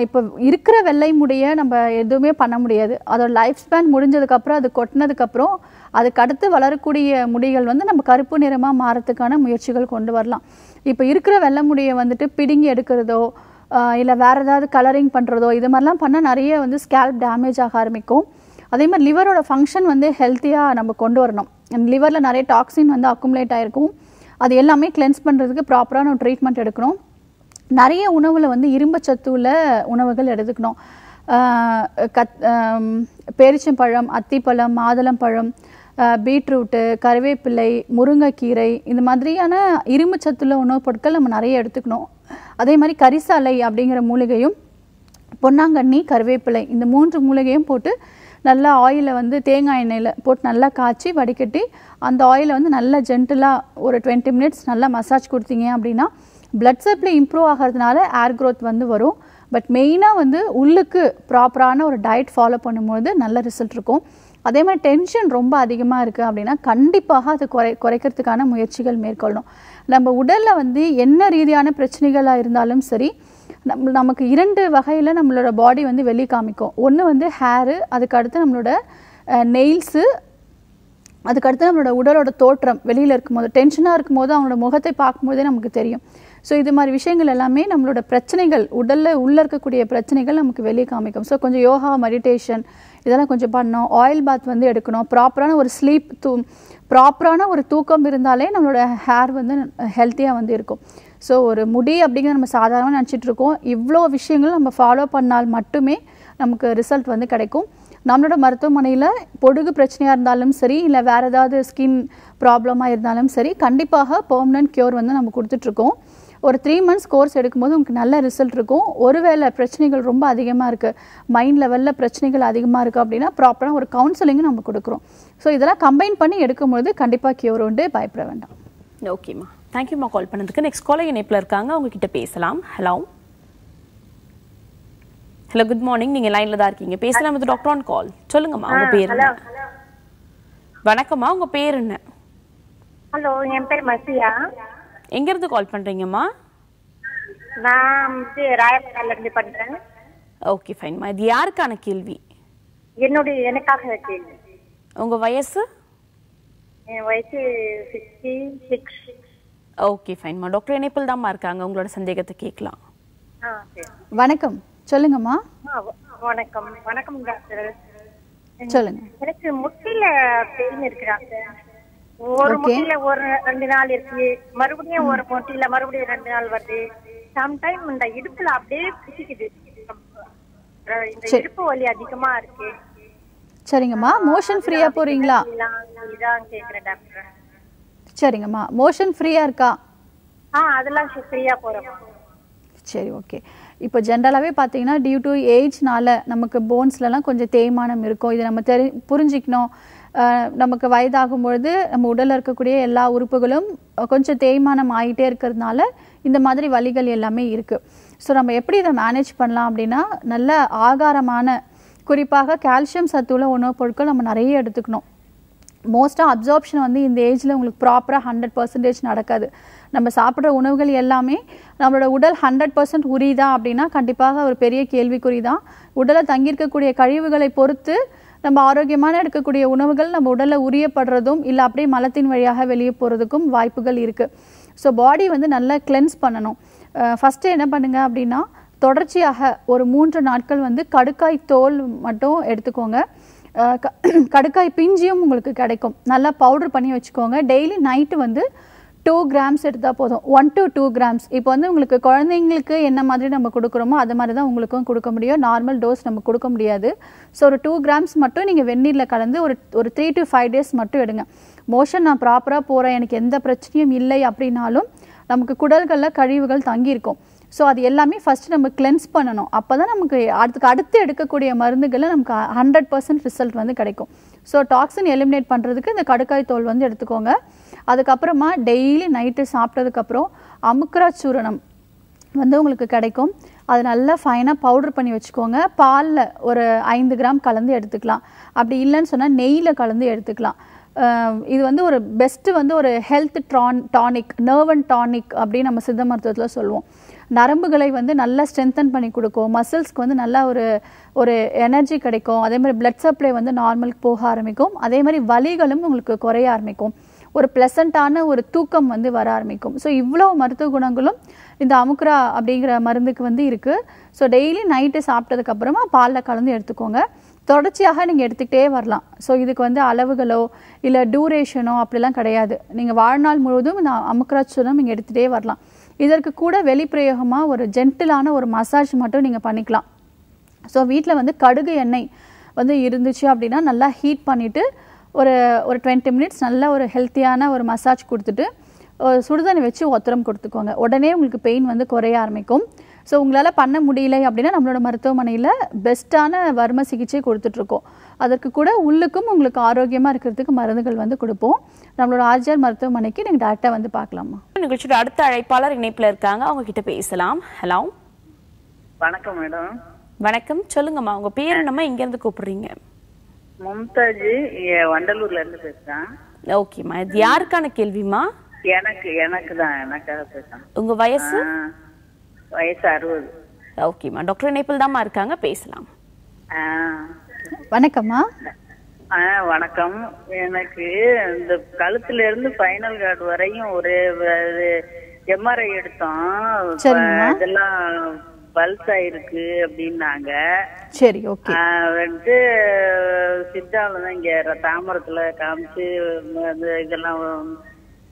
இப்போ இருக்கிற வெள்ளை முடியை நம்ம எதுவுமே பண்ண முடியாது. அதோட லைஃப் ஸ்பேன் முடிஞ்சதுக்கப்புறம் அது கொட்டினதுக்கப்புறம் அதுக்கு அடுத்து வளரக்கூடிய முடிகள் வந்து நம்ம கருப்பு நிறமாக மாறத்துக்கான முயற்சிகள் கொண்டு வரலாம். இப்போ இருக்கிற வெள்ளை முடியை வந்துட்டு பிடுங்கி எடுக்கிறதோ இல்லை வேறு ஏதாவது கலரிங் பண்ணுறதோ இது மாதிரிலாம் பண்ணால் நிறைய வந்து ஸ்கேல்ப் டேமேஜ் ஆக ஆரம்பிக்கும். அதே மாதிரி லிவரோட ஃபங்க்ஷன் வந்து ஹெல்த்தியாக நம்ம கொண்டு வரணும். லிவரில் நிறைய டாக்ஸின் வந்து அக்குமுலேட் ஆகிருக்கும் அது எல்லாமே கிளென்ஸ் பண்ணுறதுக்கு ப்ராப்பரான ஒரு ட்ரீட்மெண்ட் எடுக்கணும். நிறைய உணவில் வந்து இரும்புச்சத்து உள்ள உணவுகள் எடுத்துக்கணும். கத் பேரிச்சம்பழம் அத்திப்பழம் மாதுளம்பழம் பீட்ரூட்டு கருவேப்பிலை முருங்கைக்கீரை இந்த மாதிரியான இரும்புச்சத்துள்ள உணவுப் பொருட்கள் நம்ம நிறைய எடுத்துக்கணும். அதே மாதிரி கரிசாலை அப்படிங்கிற மூலிகையும் பொன்னாங்கண்ணி கருவேப்பிலை இந்த மூன்று மூலிகையும் போட்டு நல்லா ஆயிலை வந்து தேங்காய் எண்ணெயில் போட்டு நல்லா காய்ச்சி வடிகட்டி அந்த ஆயிலை வந்து நல்லா ஜென்டிலாக ஒரு டுவெண்ட்டி மினிட்ஸ் நல்லா மசாஜ் கொடுத்தீங்க அப்படின்னா பிளட் சப்ளை இம்ப்ரூவ் ஆகிறதுனால ஏர் க்ரோத் வந்து வரும். பட் மெயினாக வந்து உள்ளுக்கு ப்ராப்பரான ஒரு டயட் ஃபாலோ பண்ணும்போது நல்ல ரிசல்ட் இருக்கும். அதே மாதிரி டென்ஷன் ரொம்ப அதிகமாக இருக்குது அப்படின்னா கண்டிப்பாக அது குறை குறைக்கிறதுக்கான முயற்சிகள் மேற்கொள்ளணும். நம்ம உடலில் வந்து என்ன ரீதியான பிரச்சனைகளாக இருந்தாலும் சரி நம்ம நமக்கு இரண்டு வகையில் நம்மளோட பாடி வந்து வெளி காமிக்கும். ஒன்று வந்து ஹேரு அதுக்கு அடுத்து நம்மளோட நெயில்ஸு அதுக்கடுத்து நம்மளோட உடலோட தோற்றம் வெளியில் இருக்கும்போது. டென்ஷனாக இருக்கும்போது அவங்களோட முகத்தை பார்க்கும்போதே நமக்கு தெரியும். ஸோ இது மாதிரி விஷயங்கள் எல்லாமே நம்மளோட பிரச்சனைகள் உடலில் உள்ளே இருக்கக்கூடிய பிரச்சனைகள் நமக்கு வெளியே காமிக்கும். ஸோ கொஞ்சம் யோகா மெடிடேஷன் இதெல்லாம் கொஞ்சம் பண்ணணும். ஆயில் பாத் வந்து எடுக்கணும். ப்ராப்பரான ஒரு ஸ்லீப் தூ ப்ராப்பரான ஒரு தூக்கம் இருந்தாலே நம்மளோட ஹேர் வந்து ஹெல்த்தியாக வந்து இருக்கும். ஸோ ஒரு முடி அப்படிங்கிற நம்ம சாதாரணமாக நினச்சிட்ருக்கோம் இவ்வளோ விஷயங்கள் நம்ம ஃபாலோ பண்ணால் மட்டுமே நமக்கு ரிசல்ட் வந்து கிடைக்கும். நம்மளோட மருத்துவமனையில் பொடுகு பிரச்சனையாக இருந்தாலும் சரி இல்லை வேறு ஏதாவது ஸ்கின் ப்ராப்ளமாக இருந்தாலும் சரி கண்டிப்பாக பெர்மனன்ட் க்யூர் வந்து நம்ம கொடுத்துட்ருக்கோம் ஒரு த்ரீ மந்த்ஸ் கோர்ஸ் எடுக்கும்போது உங்களுக்கு நல்ல ரிசல்ட் இருக்கும். ஒருவேளை பிரச்சனைகள் ரொம்ப அதிகமாக இருக்குது மைண்ட் லெவலில் பிரச்சனைகள் அதிகமாக இருக்குது அப்படின்னா ப்ராப்பராக ஒரு கவுன்சிலிங்கும் நம்ம கொடுக்குறோம். ஸோ இதெல்லாம் கம்பைன் பண்ணி எடுக்கும்போது கண்டிப்பாக க்யூர் உண்டு பயப்பட வேண்டாம். ஓகேம்மா தேங்க்யூம்மா கால் பண்ணதுக்கு. நெக்ஸ்ட் காலர் இணைப்பில் இருக்காங்க. அவங்க கிட்ட பேசலாம். ஹலோ ஹலோ குட் மார்னிங் நீங்க லைன்ல தான் இருக்கீங்க. பேசலாம் வித் டாக்டர் ஆன் கால் சொல்லுங்கம்மா உங்க பேர் என்ன? வணக்கம்மா உங்க பேர் என்ன? ஹலோ என் பேர் மசியா. எங்க இருந்து கால் பண்றீங்கம்மா? நான் வந்து ராயப்பேட்டையில இருந்து பண்றேன். ஓகே ஃபைன்மா இது யாருக்கான கேள்வி? என்னுடைய எனக்காக கேள்வி. உங்க வயசு? என் வயசு சிக்ஸ்டி சிக்ஸ் ஓகே ஃபைன்மா டாக்டர் இணைப்பில் தான்மா இருக்காங்க. உங்களோட சந்தேகத்தை கேட்கலாம். வணக்கம். சொல்லுங்கம்மா. வணக்கம். வணக்கம் டாக்டர். சொல்லுங்க. எனக்கு முட்டில பெயின் இருக்கு ஒரு. முட்டில ஒரு ரெண்டு நாள் இருக்கு. மறுபடியும் ஒரு முட்டில மறுபடியும் ரெண்டு நாள் வருது. சம்டைம் இந்த இடுப்புல அப்படியே பிடிக்குது. இந்த. இடுப்பு வலி அதிகமா இருக்கு. சரிங்கம்மா. மோஷன் ஃப்ரீயாக போகிறீங்களா இதான் கேக்குறேன் டாக்டர். சரிங்கம்மா. மோஷன் ஃப்ரீயாக இருக்கா? ஆ அதெல்லாம் ஃப்ரீயா போறோம் சரி ஓகே. இப்போ ஜென்ரலாகவே பார்த்தீங்கன்னா டியூ டு ஏஜ்னால நமக்கு போன்ஸ்லலாம் கொஞ்சம் தேய்மானம் இருக்கும். இதை நம்ம தெரி புரிஞ்சிக்கணும். நமக்கு வயதாகும் பொழுது நம்ம உடலில் இருக்கக்கூடிய எல்லா உறுப்புகளும் கொஞ்சம் தேய்மானம் ஆகிட்டே இருக்கிறதுனால இந்த மாதிரி வழிகள் எல்லாமே இருக்குது ஸோ நம்ம எப்படி இதை மேனேஜ் பண்ணலாம் அப்படின்னா நல்ல ஆகாரமான குறிப்பாக கால்சியம் சத்துள்ள உணவுப் பொருட்கள் நம்ம நிறைய எடுத்துக்கணும். மோஸ்ட்டாக அப்சார்ப்ஷன் வந்து இந்த ஏஜில் உங்களுக்கு ப்ராப்பராக ஹண்ட்ரட் பர்சன்டேஜ் நடக்காது. நம்ம சாப்பிட்ற உணவுகள் எல்லாமே நம்மளோட உடல் ஹண்ட்ரட் பர்சன்ட் உரியுதா அப்படின்னா கண்டிப்பாக ஒரு பெரிய கேள்விக்குறி தான் உடலை தங்கியிருக்கக்கூடிய கழிவுகளை பொறுத்து நம்ம ஆரோக்கியமான எடுக்கக்கூடிய உணவுகள் நம்ம உடலில் உரியப்படுறதும் இல்லை அப்படியே மலத்தின் வழியாக வெளியே போகிறதுக்கும் வாய்ப்புகள் இருக்குது ஸோ பாடி வந்து நல்லா கிளென்ஸ் பண்ணணும். ஃபஸ்ட்டு என்ன பண்ணுங்கள் அப்படின்னா தொடர்ச்சியாக ஒரு மூன்று நாட்கள் வந்து கடுக்காய் தோல் மட்டும் எடுத்துக்கோங்க. க- கடுக்காய் பிஞ்சியும் உங்களுக்கு கிடைக்கும். நல்லா பவுடர் பண்ணி வச்சுக்கோங்க. டெய்லி நைட்டு வந்து டூ கிராம்ஸ் எடுத்தால் போதும். ஒன் டு டூ கிராம்ஸ் இப்போ வந்து உங்களுக்கு குழந்தைங்களுக்கு என்ன மாதிரி நம்ம கொடுக்குறோமோ அது மாதிரி தான் உங்களுக்கும் கொடுக்க முடியும். நார்மல் டோஸ் நம்ம கொடுக்க முடியாது. ஸோ ஒரு டூ கிராம்ஸ் மட்டும் நீங்கள் வெந்நீரில் கலந்து ஒரு ஒரு த்ரீ டு ஃபைவ் டேஸ் மட்டும் எடுங்க. மோஷன் நான் ப்ராப்பராக போகிறேன் எனக்கு எந்த பிரச்சனையும் இல்லை அப்படின்னாலும் நமக்கு குடல்களில் கழிவுகள் தங்கியிருக்கும். ஸோ அது எல்லாமே ஃபஸ்ட்டு நம்ம கிளென்ஸ் பண்ணணும். அப்போ தான் நமக்கு அதுக்கு அடுத்து எடுக்கக்கூடிய மருந்துகளை நமக்கு ஹண்ட்ரட் பர்சன்ட் ரிசல்ட் வந்து கிடைக்கும். ஸோ டாக்ஸின் எலிமினேட் பண்ணுறதுக்கு இந்த கடுக்காய் தோல் வந்து எடுத்துக்கோங்க. அதுக்கப்புறமா டெய்லி நைட்டு சாப்பிட்டதுக்கப்புறம் அமுக்ரா சூரணம் வந்து உங்களுக்கு கிடைக்கும். அது நல்லா ஃபைனாக பவுடர் பண்ணி வச்சுக்கோங்க. பாலில் ஒரு ஐந்து கிராம் கலந்து எடுத்துக்கலாம். அப்படி இல்லைன்னு சொன்னால் நெய்யில் கலந்து எடுத்துக்கலாம். இது வந்து ஒரு பெஸ்ட்டு வந்து ஒரு ஹெல்த் ட்ரான் டானிக் நர்வ் அண்ட் டானிக் அப்படின்னு நம்ம சித்த மருத்துவத்தில் சொல்லுவோம். நரம்புகளை வந்து நல்லா ஸ்ட்ரென்தன் பண்ணி கொடுக்கும். மசில்ஸ்க்கு வந்து நல்லா ஒரு ஒரு எனர்ஜி கிடைக்கும். அதே மாதிரி பிளட் சப்ளை வந்து நார்மலுக்கு போக ஆரம்பிக்கும். அதே மாதிரி வலிகளும் உங்களுக்கு குறைய ஆரம்பிக்கும். ஒரு ப்ளசண்ட்டான ஒரு தூக்கம் வந்து வர ஆரம்பிக்கும். ஸோ இவ்வளோ மருத்துவ குணங்களும் இந்த அமுக்ரா அப்படிங்கிற மருந்துக்கு வந்து இருக்குது ஸோ டெய்லி நைட்டு சாப்பிட்டதுக்கப்புறமா பாலில் கலந்து எடுத்துக்கோங்க. தொடர்ச்சியாக நீங்கள் எடுத்துக்கிட்டே வரலாம். ஸோ இதுக்கு வந்து அளவுகளோ இல்லை டூரேஷனோ அப்படிலாம் கிடையாது. நீங்கள் வாழ்நாள் முழுவதும் இந்த அமுக்ரா நீங்கள் எடுத்துகிட்டே வரலாம். இதற்கு கூட வெளிப்பிரயோகமாக ஒரு ஜென்டிலான ஒரு மசாஜ் மட்டும் நீங்கள் பண்ணிக்கலாம். ஸோ வீட்டில் வந்து கடுகு எண்ணெய் வந்து இருந்துச்சு அப்படின்னா நல்லா ஹீட் பண்ணிவிட்டு ஒரு ஒரு டுவெண்ட்டி மினிட்ஸ் நல்ல ஒரு ஹெல்த்தியான ஒரு மசாஜ் கொடுத்துட்டு ஒரு சுடுதண்ணி வச்சு ஒத்தரம் கொடுத்துக்கோங்க. உடனே உங்களுக்கு பெயின் வந்து குறைய ஆரம்பிக்கும். ஸோ உங்களால் பண்ண முடியல அப்படின்னா நம்மளோட மருத்துவமனையில் பெஸ்ட்டான வர்ம சிகிச்சை கொடுத்துட்ருக்கோம். அதற்கு கூட உள்ளுக்கும் உங்களுக்கு ஆரோக்கியமாக இருக்கிறதுக்கு மருந்துகள் வந்து கொடுப்போம். நம்மளோட ஆர்ஜிஆர் மருத்துவமனைக்கு நீங்கள் டேரெக்டாக வந்து பார்க்கலாமா? நிகழ்ச்சியோட அடுத்த அழைப்பாளர் இணைப்புல இருக்காங்க. அவங்க கிட்ட பேசலாம். ஹலோ வணக்கம் மேடம். வணக்கம். சொல்லுங்கம்மா. உங்க பேர் என்னம்மா? இங்க இருந்து கூப்பிடுறீங்க? மும்தாஜ் வண்டலூர்ல இருந்து பேசுறேன். ஓகேம்மா இது யாருக்கான கேள்விமா? எனக்கு எனக்கு தான் எனக்காக பேசுறேன். உங்க வயசு? வயசு அறுபது. ஓகேம்மா டாக்டர் இணைப்பில் தாம்மா இருக்காங்க. பேசலாம். வணக்கம்மா. ஆ, வணக்கம். எனக்கு இந்த கழுத்துல இருந்து ஃபைனல் கார்டு வரையும் ஒரு எம்ஆர்ஐ எடுத்தோம். சரிங்கம்மா. பல்ஸ் ஆயிருக்கு அப்படின்னாங்க. சரி ஓகே. ஆ, வந்துட்டு சித்தாவில் தான் இங்க தாம்பரத்துல காமிச்சு இதெல்லாம்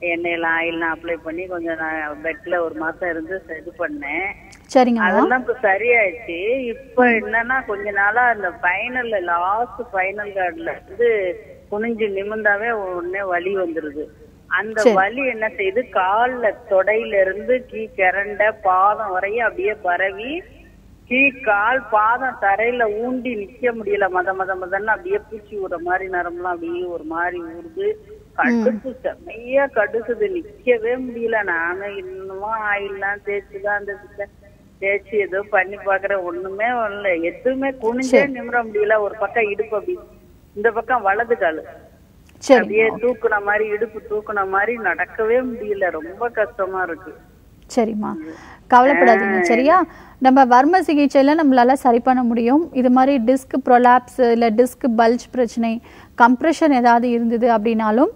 எண்ணெயெல்லாம் ஆயில்லாம் அப்ளை பண்ணி கொஞ்சம் நான் பெட்ல ஒரு மாசம் இருந்து இது பண்ணேன். சரிங்கம்மா அதெல்லாம் இப்ப சரியாயிடுச்சு. இப்ப என்னன்னா கொஞ்ச நாளா அந்த ஃபைனல்ல லாஸ்ட் ஃபைனல் கார்டுல இருந்து குனிஞ்சு நிமிந்தாவே உடனே வலி வந்துருது. அந்த வலி என்ன செய்யுது கால்ல தொடையில இருந்து கீ கிறண்ட பாதம் வரையும் அப்படியே பரவி கீ கால் பாதம் தரையில ஊண்டி நிக்க முடியல. மத மத மதன்னு அப்படியே பூச்சி விடுற மாதிரி நரம்புலாம் அப்படியே ஒரு மாதிரி ஊறுது. கடுப்பு செம்மையா கடுக்குது நிக்கவே முடியல. நானும் இன்னமும் ஆயில்லாம் தேய்ச்சுதான் அந்த தேய்ச்சி ஏதோ பண்ணி பாக்குறேன் ஒண்ணுமே இல்ல எதுவுமே குனிஞ்சே நிமிர முடியல. ஒரு பக்கம் இடுப்பு அப்படி இந்த பக்கம் வலது காலு. அப்படியே தூக்குன மாதிரி இடுப்பு தூக்குன மாதிரி நடக்கவே முடியல. ரொம்ப கஷ்டமா இருக்கு. சரிம்மா. கவலைப்படாதீங்க சரியா? நம்ம வர்ம சிகிச்சையில நம்மளால சரி பண்ண முடியும். இது மாதிரி டிஸ்க் ப்ரொலாப்ஸ் இல்லை டிஸ்க் பல்ஜ் பிரச்சனை கம்ப்ரெஷன் ஏதாவது இருந்தது அப்படின்னாலும்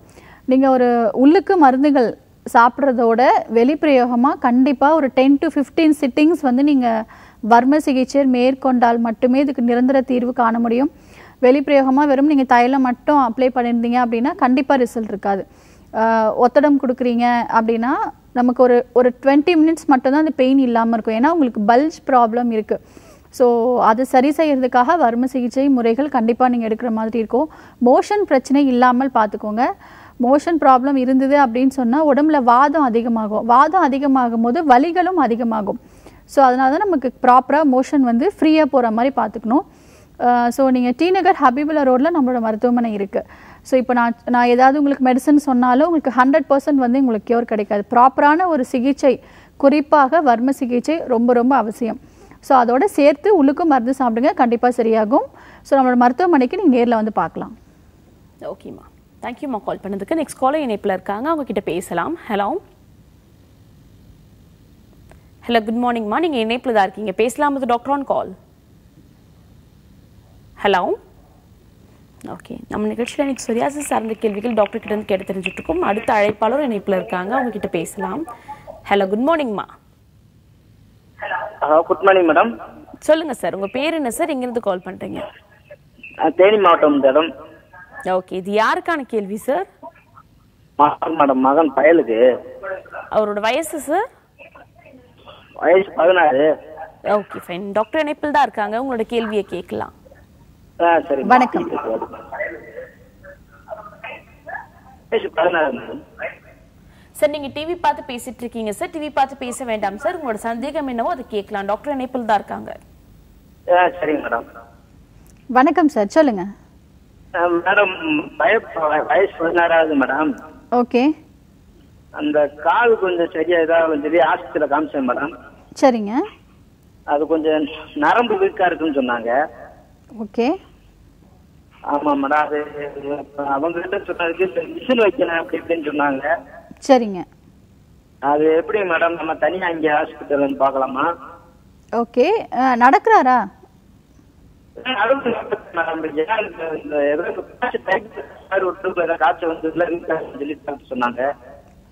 நீங்க ஒரு உள்ளுக்கு மருந்துகள் சாப்பிட்றதோட வெளிப்பிரயோகமாக கண்டிப்பாக ஒரு டென் டு ஃபிஃப்டீன் சிட்டிங்ஸ் வந்து நீங்கள் வர்ம சிகிச்சை மேற்கொண்டால் மட்டுமே இதுக்கு நிரந்தர தீர்வு காண முடியும். வெளிப்பிரயோகமாக வெறும் நீங்கள் தைலம் மட்டும் அப்ளை பண்ணியிருந்தீங்க அப்படின்னா கண்டிப்பாக ரிசல்ட் இருக்காது. ஒத்தடம் கொடுக்குறீங்க அப்படின்னா நமக்கு ஒரு ஒரு டுவெண்ட்டி மினிட்ஸ் மட்டும்தான் அந்த பெயின் இல்லாமல் இருக்கும். ஏன்னா உங்களுக்கு பல்ஜ் ப்ராப்ளம் இருக்குது ஸோ அது சரி செய்யறதுக்காக வறுமை சிகிச்சை முறைகள் கண்டிப்பாக நீங்கள் எடுக்கிற மாதிரி இருக்கும். மோஷன் பிரச்சனை இல்லாமல் பார்த்துக்கோங்க மோஷன் ப்ராப்ளம் இருந்தது அப்படின்னு சொன்னால் உடம்புல வாதம் அதிகமாகும். வாதம் அதிகமாகும் போது வலிகளும் அதிகமாகும். ஸோ அதனால தான் நமக்கு ப்ராப்பராக மோஷன் வந்து ஃப்ரீயாக போகிற மாதிரி பார்த்துக்கணும் ஸோ நீங்கள் டி நகர் ஹபீபுல்லா ரோட்டில் நம்மளோட மருத்துவமனை இருக்குது ஸோ இப்போ நான் நான் ஏதாவது உங்களுக்கு மெடிசன் சொன்னாலும் உங்களுக்கு ஹண்ட்ரட் பர்சன்ட் வந்து உங்களுக்கு கியூர் கிடைக்காது. ப்ராப்பரான ஒரு சிகிச்சை குறிப்பாக வர்ம சிகிச்சை ரொம்ப ரொம்ப அவசியம். ஸோ அதோட சேர்த்து உள்ளுக்கும் மருந்து சாப்பிடுங்க. கண்டிப்பாக சரியாகும். ஸோ நம்மளோட மருத்துவமனைக்கு நீங்கள் நேரில் வந்து பார்க்கலாம். ஓகேம்மா தேங்க்யூம்மா கால் பண்ணதுக்கு. நெக்ஸ்ட் காலர் இணைப்பில் இருக்காங்க. அவங்க கிட்ட பேசலாம். ஹலோ ஹலோ குட் மார்னிங்மா நீங்கள் இணைப்பில் தான் இருக்கீங்க. பேசலாம் doctor on call hello okay நம்ம நிகழ்ச்சியில் இன்னைக்கு சொரியாசிஸ் சார்ந்த கேள்விகள் டாக்டர் கிட்ட இருந்து கேட்டு தெரிஞ்சுட்டு இருக்கோம் அடுத்த அழைப்பாளர் இணைப்பில் இருக்காங்க. அவங்க கிட்ட பேசலாம் ஹலோ குட் மார்னிங்மா ஹலோ குட் மார்னிங் மேடம் சொல்லுங்க சார் உங்க பேர் என்ன சார் இங்கிருந்து கால் பண்றீங்க? தேனி மாவட்டம் மேடம். ஓகே இது யாருக்கான கேள்வி சார் மகன் மேடம் மகன் பயலுக்கு. அவரோட வயசு சார் வயசு பதினாறு. ஓகே ஃபைன் டாக்டர் இணைப்பில் தான் இருக்காங்க. உங்களோட கேள்வியை கேட்கலாம். வணக்கம். சார் நீங்க டிவி பார்த்து பேசிட்டு இருக்கீங்க சார் டிவி பார்த்து பேச வேண்டாம் சார். உங்களோட சந்தேகம் என்னவோ அதை கேட்கலாம். டாக்டர் இணைப்பில் தான் இருக்காங்க. சரிங்க மேடம். வணக்கம் சார். சொல்லுங்கள் ஆ, மேடம் வய வயசு பதினாறாவது மேடம். ஓகே. அந்த கால் கொஞ்சம் சரியா இதாக சொல்லி ஆஸ்பத்திரியில் காமிச்சேன் மேடம். சரிங்க. அது கொஞ்சம் நரம்பு வீக்கா இருக்குன்னு சொன்னாங்க. ஓகே ஆமா மேடம் அது அவங்க கிட்ட சொன்னதுக்கு மிஷின் வைக்கணும் அப்படி இப்படின்னு சொன்னாங்க. சரிங்க. அது எப்படி மேடம் நம்ம தனியா இங்க ஹாஸ்பிட்டல் வந்து பார்க்கலாமா ஓகே நடக்கிறாரா?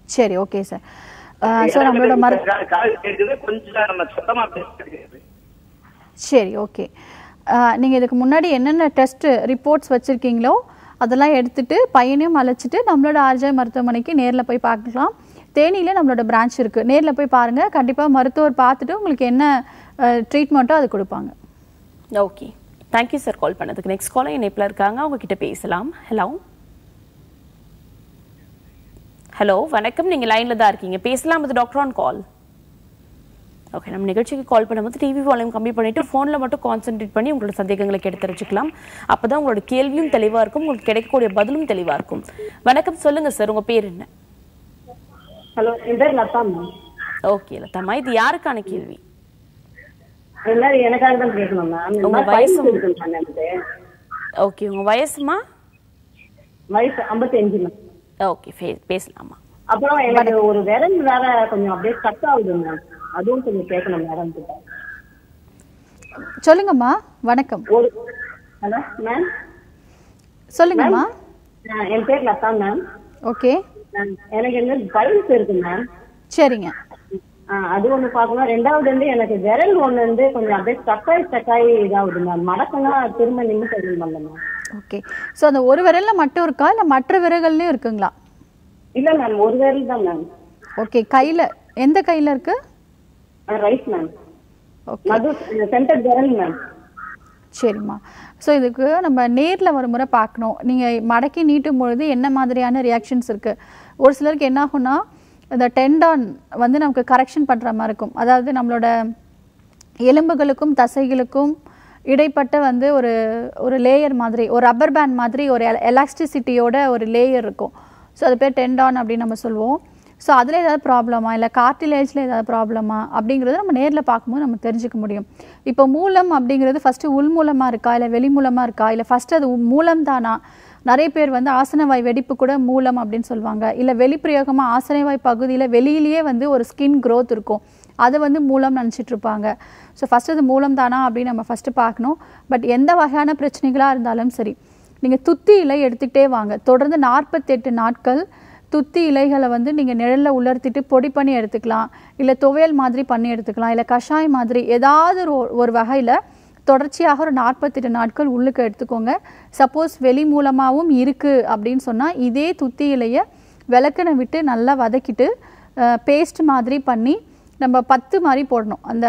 சரி ஓகே சார் ஸோ நம்மளோட மரு கொஞ்சம் நம்ம சத்தமா சரி ஓகே நீங்கள் இதுக்கு முன்னாடி என்னென்ன டெஸ்ட்டு ரிப்போர்ட்ஸ் வச்சுருக்கீங்களோ அதெல்லாம் எடுத்துகிட்டு பையனையும் அழைச்சிட்டு நம்மளோட ஆர்ஜே மருத்துவமனைக்கு நேரில் போய் பார்க்கலாம். தேனியில் நம்மளோட பிரான்ச் இருக்குது நேரில் போய் பாருங்கள் கண்டிப்பாக மருத்துவர் பார்த்துட்டு உங்களுக்கு என்ன ட்ரீட்மெண்ட்டோ அது கொடுப்பாங்க. ஓகே தேங்க்யூ சார் கால் பண்ணதுக்கு. நெக்ஸ்ட் காலர் இணைப்பில் இருக்காங்க. அவங்கக்கிட்ட பேசலாம். ஹலோ ஹலோ வணக்கம். நீங்கள் லைனில் தான் இருக்கீங்க. பேசலாம். இது டாக்டர் ஆன் கால் ஓகே நம்ம நிகழ்ச்சிக்கு கால் பண்ணும்போது டிவி வால்யூம் கம்மி பண்ணிட்டு ஃபோன்ல மட்டும் கான்சென்ட்ரேட் பண்ணி உங்களோட சந்தேகங்களை கேட்டு தெரிஞ்சுக்கலாம். அப்பதான் உங்களோட கேள்வியும் தெளிவா இருக்கும் உங்களுக்கு கிடைக்கக்கூடிய பதிலும் தெளிவா இருக்கும். வணக்கம் சொல்லுங்க சார் உங்க பேர் என்ன? ஹலோ என் பேர் லதா மேம் ஓகே லதாமா இது யாருக்கான கேள்வி? எனக்காக தான் கேட்கணும் மேம் இந்த உங்க வயசு? ஓகே உங்க வயசுமா வயசு ஐம்பத்தஞ்சு மேம் ஓகே பேசலாமா? அப்புறம் எனக்கு ஒரு விரல் வேற கொஞ்சம் அப்படியே கட் ஆகுது மேம் அதுவும் கொஞ்சம் கேட்கணும் மேடம் கிட்ட. சொல்லுங்கம்மா வணக்கம். ஹலோ மேம் சொல்லுங்கம்மா. என் பேர் லதா மேம் ஓகே. எனக்கு வந்து பைல்ஸ் இருக்கு மேம் சரிங்க. அது ஒண்ணு பார்க்கணும். ரெண்டாவது வந்து எனக்கு விரல் ஒண்ணு வந்து கொஞ்சம் அப்படியே ஸ்டக்காய் ஸ்டக்காய் இதாகுது மேம் மடக்கனா திரும்ப நின்று தெரியும் மேம் ஓகே. ஸோ அந்த ஒரு விரலில் மட்டும் இருக்கா இல்லை மற்ற விரல்கள்லையும் இருக்குங்களா? இல்ல மேம் ஒரு விரல் தான் மேம் ஓகே. கையில் எந்த கையில் இருக்குது right ma'am okay Madhu centre ma'am சரிம்மா. ஸோ இதுக்கு நம்ம நேரில் ஒரு முறை பார்க்கணும். நீங்கள் மடக்கி நீட்டும் பொழுது என்ன மாதிரியான ரியாக்ஷன்ஸ் இருக்குது ஒரு சிலருக்கு என்ன ஆகும்னா இந்த டெண்டான் வந்து நமக்கு கரெக்ஷன் பண்ணுற மாதிரி இருக்கும். அதாவது நம்மளோட எலும்புகளுக்கும் தசைகளுக்கும் இடைப்பட்ட வந்து ஒரு ஒரு லேயர் மாதிரி ஒரு ரப்பர் பேண்ட் மாதிரி ஒரு எலாஸ்டிசிட்டியோட ஒரு லேயர் இருக்கும். ஸோ அது பேர் டெண்டான் அப்படின்னு நம்ம சொல்லுவோம் ஸோ அதில் ஏதாவது ப்ராப்ளமா இல்லை கார்டிலேஜில் ஏதாவது ப்ராப்ளமா அப்படிங்கிறத நம்ம நேரில் பார்க்கும்போது நம்ம தெரிஞ்சுக்க முடியும். இப்போ மூலம் அப்படிங்கிறது ஃபஸ்ட்டு உள் மூலமாக இருக்கா? இல்லை வெளி மூலமாக இருக்கா? இல்லை ஃபஸ்ட்டு அது உ- மூலம் தானா? நிறைய பேர் வந்து ஆசனவாய் வெடிப்பு கூட மூலம் அப்படின்னு சொல்லுவாங்க. இல்லை வெளிப்பிரயோகமாக ஆசனவாய் பகுதியில் வெளியிலேயே வந்து ஒரு ஸ்கின் க்ரோத் இருக்கும். அதை வந்து மூலம் நினச்சிட்டு இருப்பாங்க. ஸோ ஃபஸ்ட்டு அது மூலம் தானா? அப்படின்னு நம்ம ஃபஸ்ட்டு பார்க்கணும். பட் எந்த வகையான பிரச்சனைகளாக இருந்தாலும் சரி நீங்கள் துத்தியில் எடுத்துக்கிட்டே வாங்க. தொடர்ந்து நாற்பத்தெட்டு நாட்கள் துத்தி இலைகளை வந்து நீங்கள் நிழலில் உலர்த்திட்டு பொடி பண்ணி எடுத்துக்கலாம். இல்லை துவையல் மாதிரி பண்ணி எடுத்துக்கலாம். இல்லை கஷாயம் மாதிரி ஏதாவது ஒரு ஒரு வகையில் தொடர்ச்சியாக ஒரு நாற்பத்தெட்டு நாட்கள் உள்ளுக்கு எடுத்துக்கோங்க. சப்போஸ் வெளி மூலமாகவும் இருக்குது அப்படின்னு சொன்னால் இதே துத்தி இலையை விளக்கெண்ணை விட்டு நல்லா வதக்கிட்டு பேஸ்ட் மாதிரி பண்ணி நம்ம பத்து மாதிரி போடணும். அந்த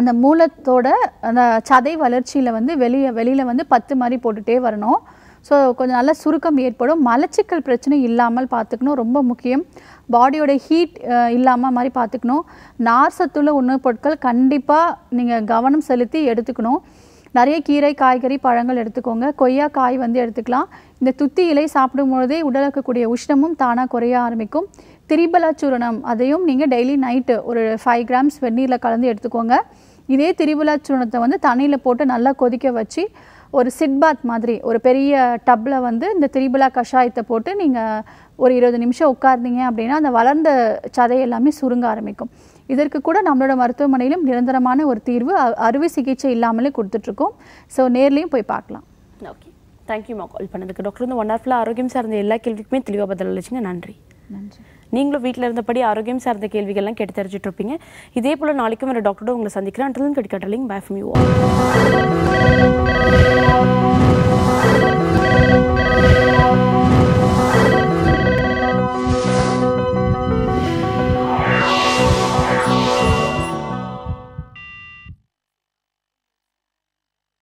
அந்த மூலத்தோட அந்த சதை வளர்ச்சியில் வந்து வெளியே வெளியில் வந்து பத்து மாதிரி போட்டுகிட்டே வரணும். ஸோ கொஞ்சம் நல்ல சுருக்கம் ஏற்படும். மலச்சிக்கல் பிரச்சனை இல்லாமல் பார்த்துக்கணும். ரொம்ப முக்கியம். பாடியோட ஹீட் இல்லாமல் மாதிரி பார்த்துக்கணும். நார் சத்துள்ள உணவுப் பொருட்கள் கண்டிப்பாக நீங்கள் கவனம் செலுத்தி எடுத்துக்கணும். நிறைய கீரை காய்கறி பழங்கள் எடுத்துக்கோங்க. கொய்யா காய் வந்து எடுத்துக்கலாம். இந்த துத்தி இலை சாப்பிடும்பொழுதே உடலுக்கக்கூடிய உஷ்ணமும் தானாக குறைய ஆரம்பிக்கும். திரிபலாச்சூரணம் அதையும் நீங்கள் டெய்லி நைட்டு ஒரு ஃபைவ் கிராம்ஸ் வெந்நீரில் கலந்து எடுத்துக்கோங்க. இதே திரிபலாச்சூரணத்தை வந்து தண்ணியில் போட்டு நல்லா கொதிக்க வச்சு ஒரு சிட் பாத் மாதிரி ஒரு பெரிய டப்பில் வந்து இந்த திரிபலா கஷாயத்தை போட்டு நீங்கள் ஒரு இருபது நிமிஷம் உட்கார்ந்தீங்க அப்படின்னா அந்த வளர்ந்த சதை எல்லாமே சுருங்க ஆரம்பிக்கும். இதற்கு கூட நம்மளோட மருத்துவமனையிலும் நிரந்தரமான ஒரு தீர்வு அறுவை சிகிச்சை இல்லாமலே கொடுத்துட்ருக்கோம். ஸோ நேர்லேயும் போய் பார்க்கலாம். ஓகே. தேங்க்யூமா கால் பண்ணதுக்கு. டாக்டர் வந்து ஒன் ஹவர்ல ஆரோக்கியம் சார்ந்த எல்லா கேள்விக்குமே தெளிவாக பதில் அளிச்சிங்க. நன்றி. நன்றி. நீங்களும் வீட்டில் இருந்தபடி ஆரோக்கியம் சார்ந்த கேள்விகள்லாம் கேட்டு தெரிஞ்சுட்டு இருப்பீங்க இதே போல் நாளைக்கும் வேறு டாக்டரோட உங்களை சந்திக்கிறேன். அண்டிலும் கிடைக்காட்டலிங் பை ஃப்ரம் யூ ஆல்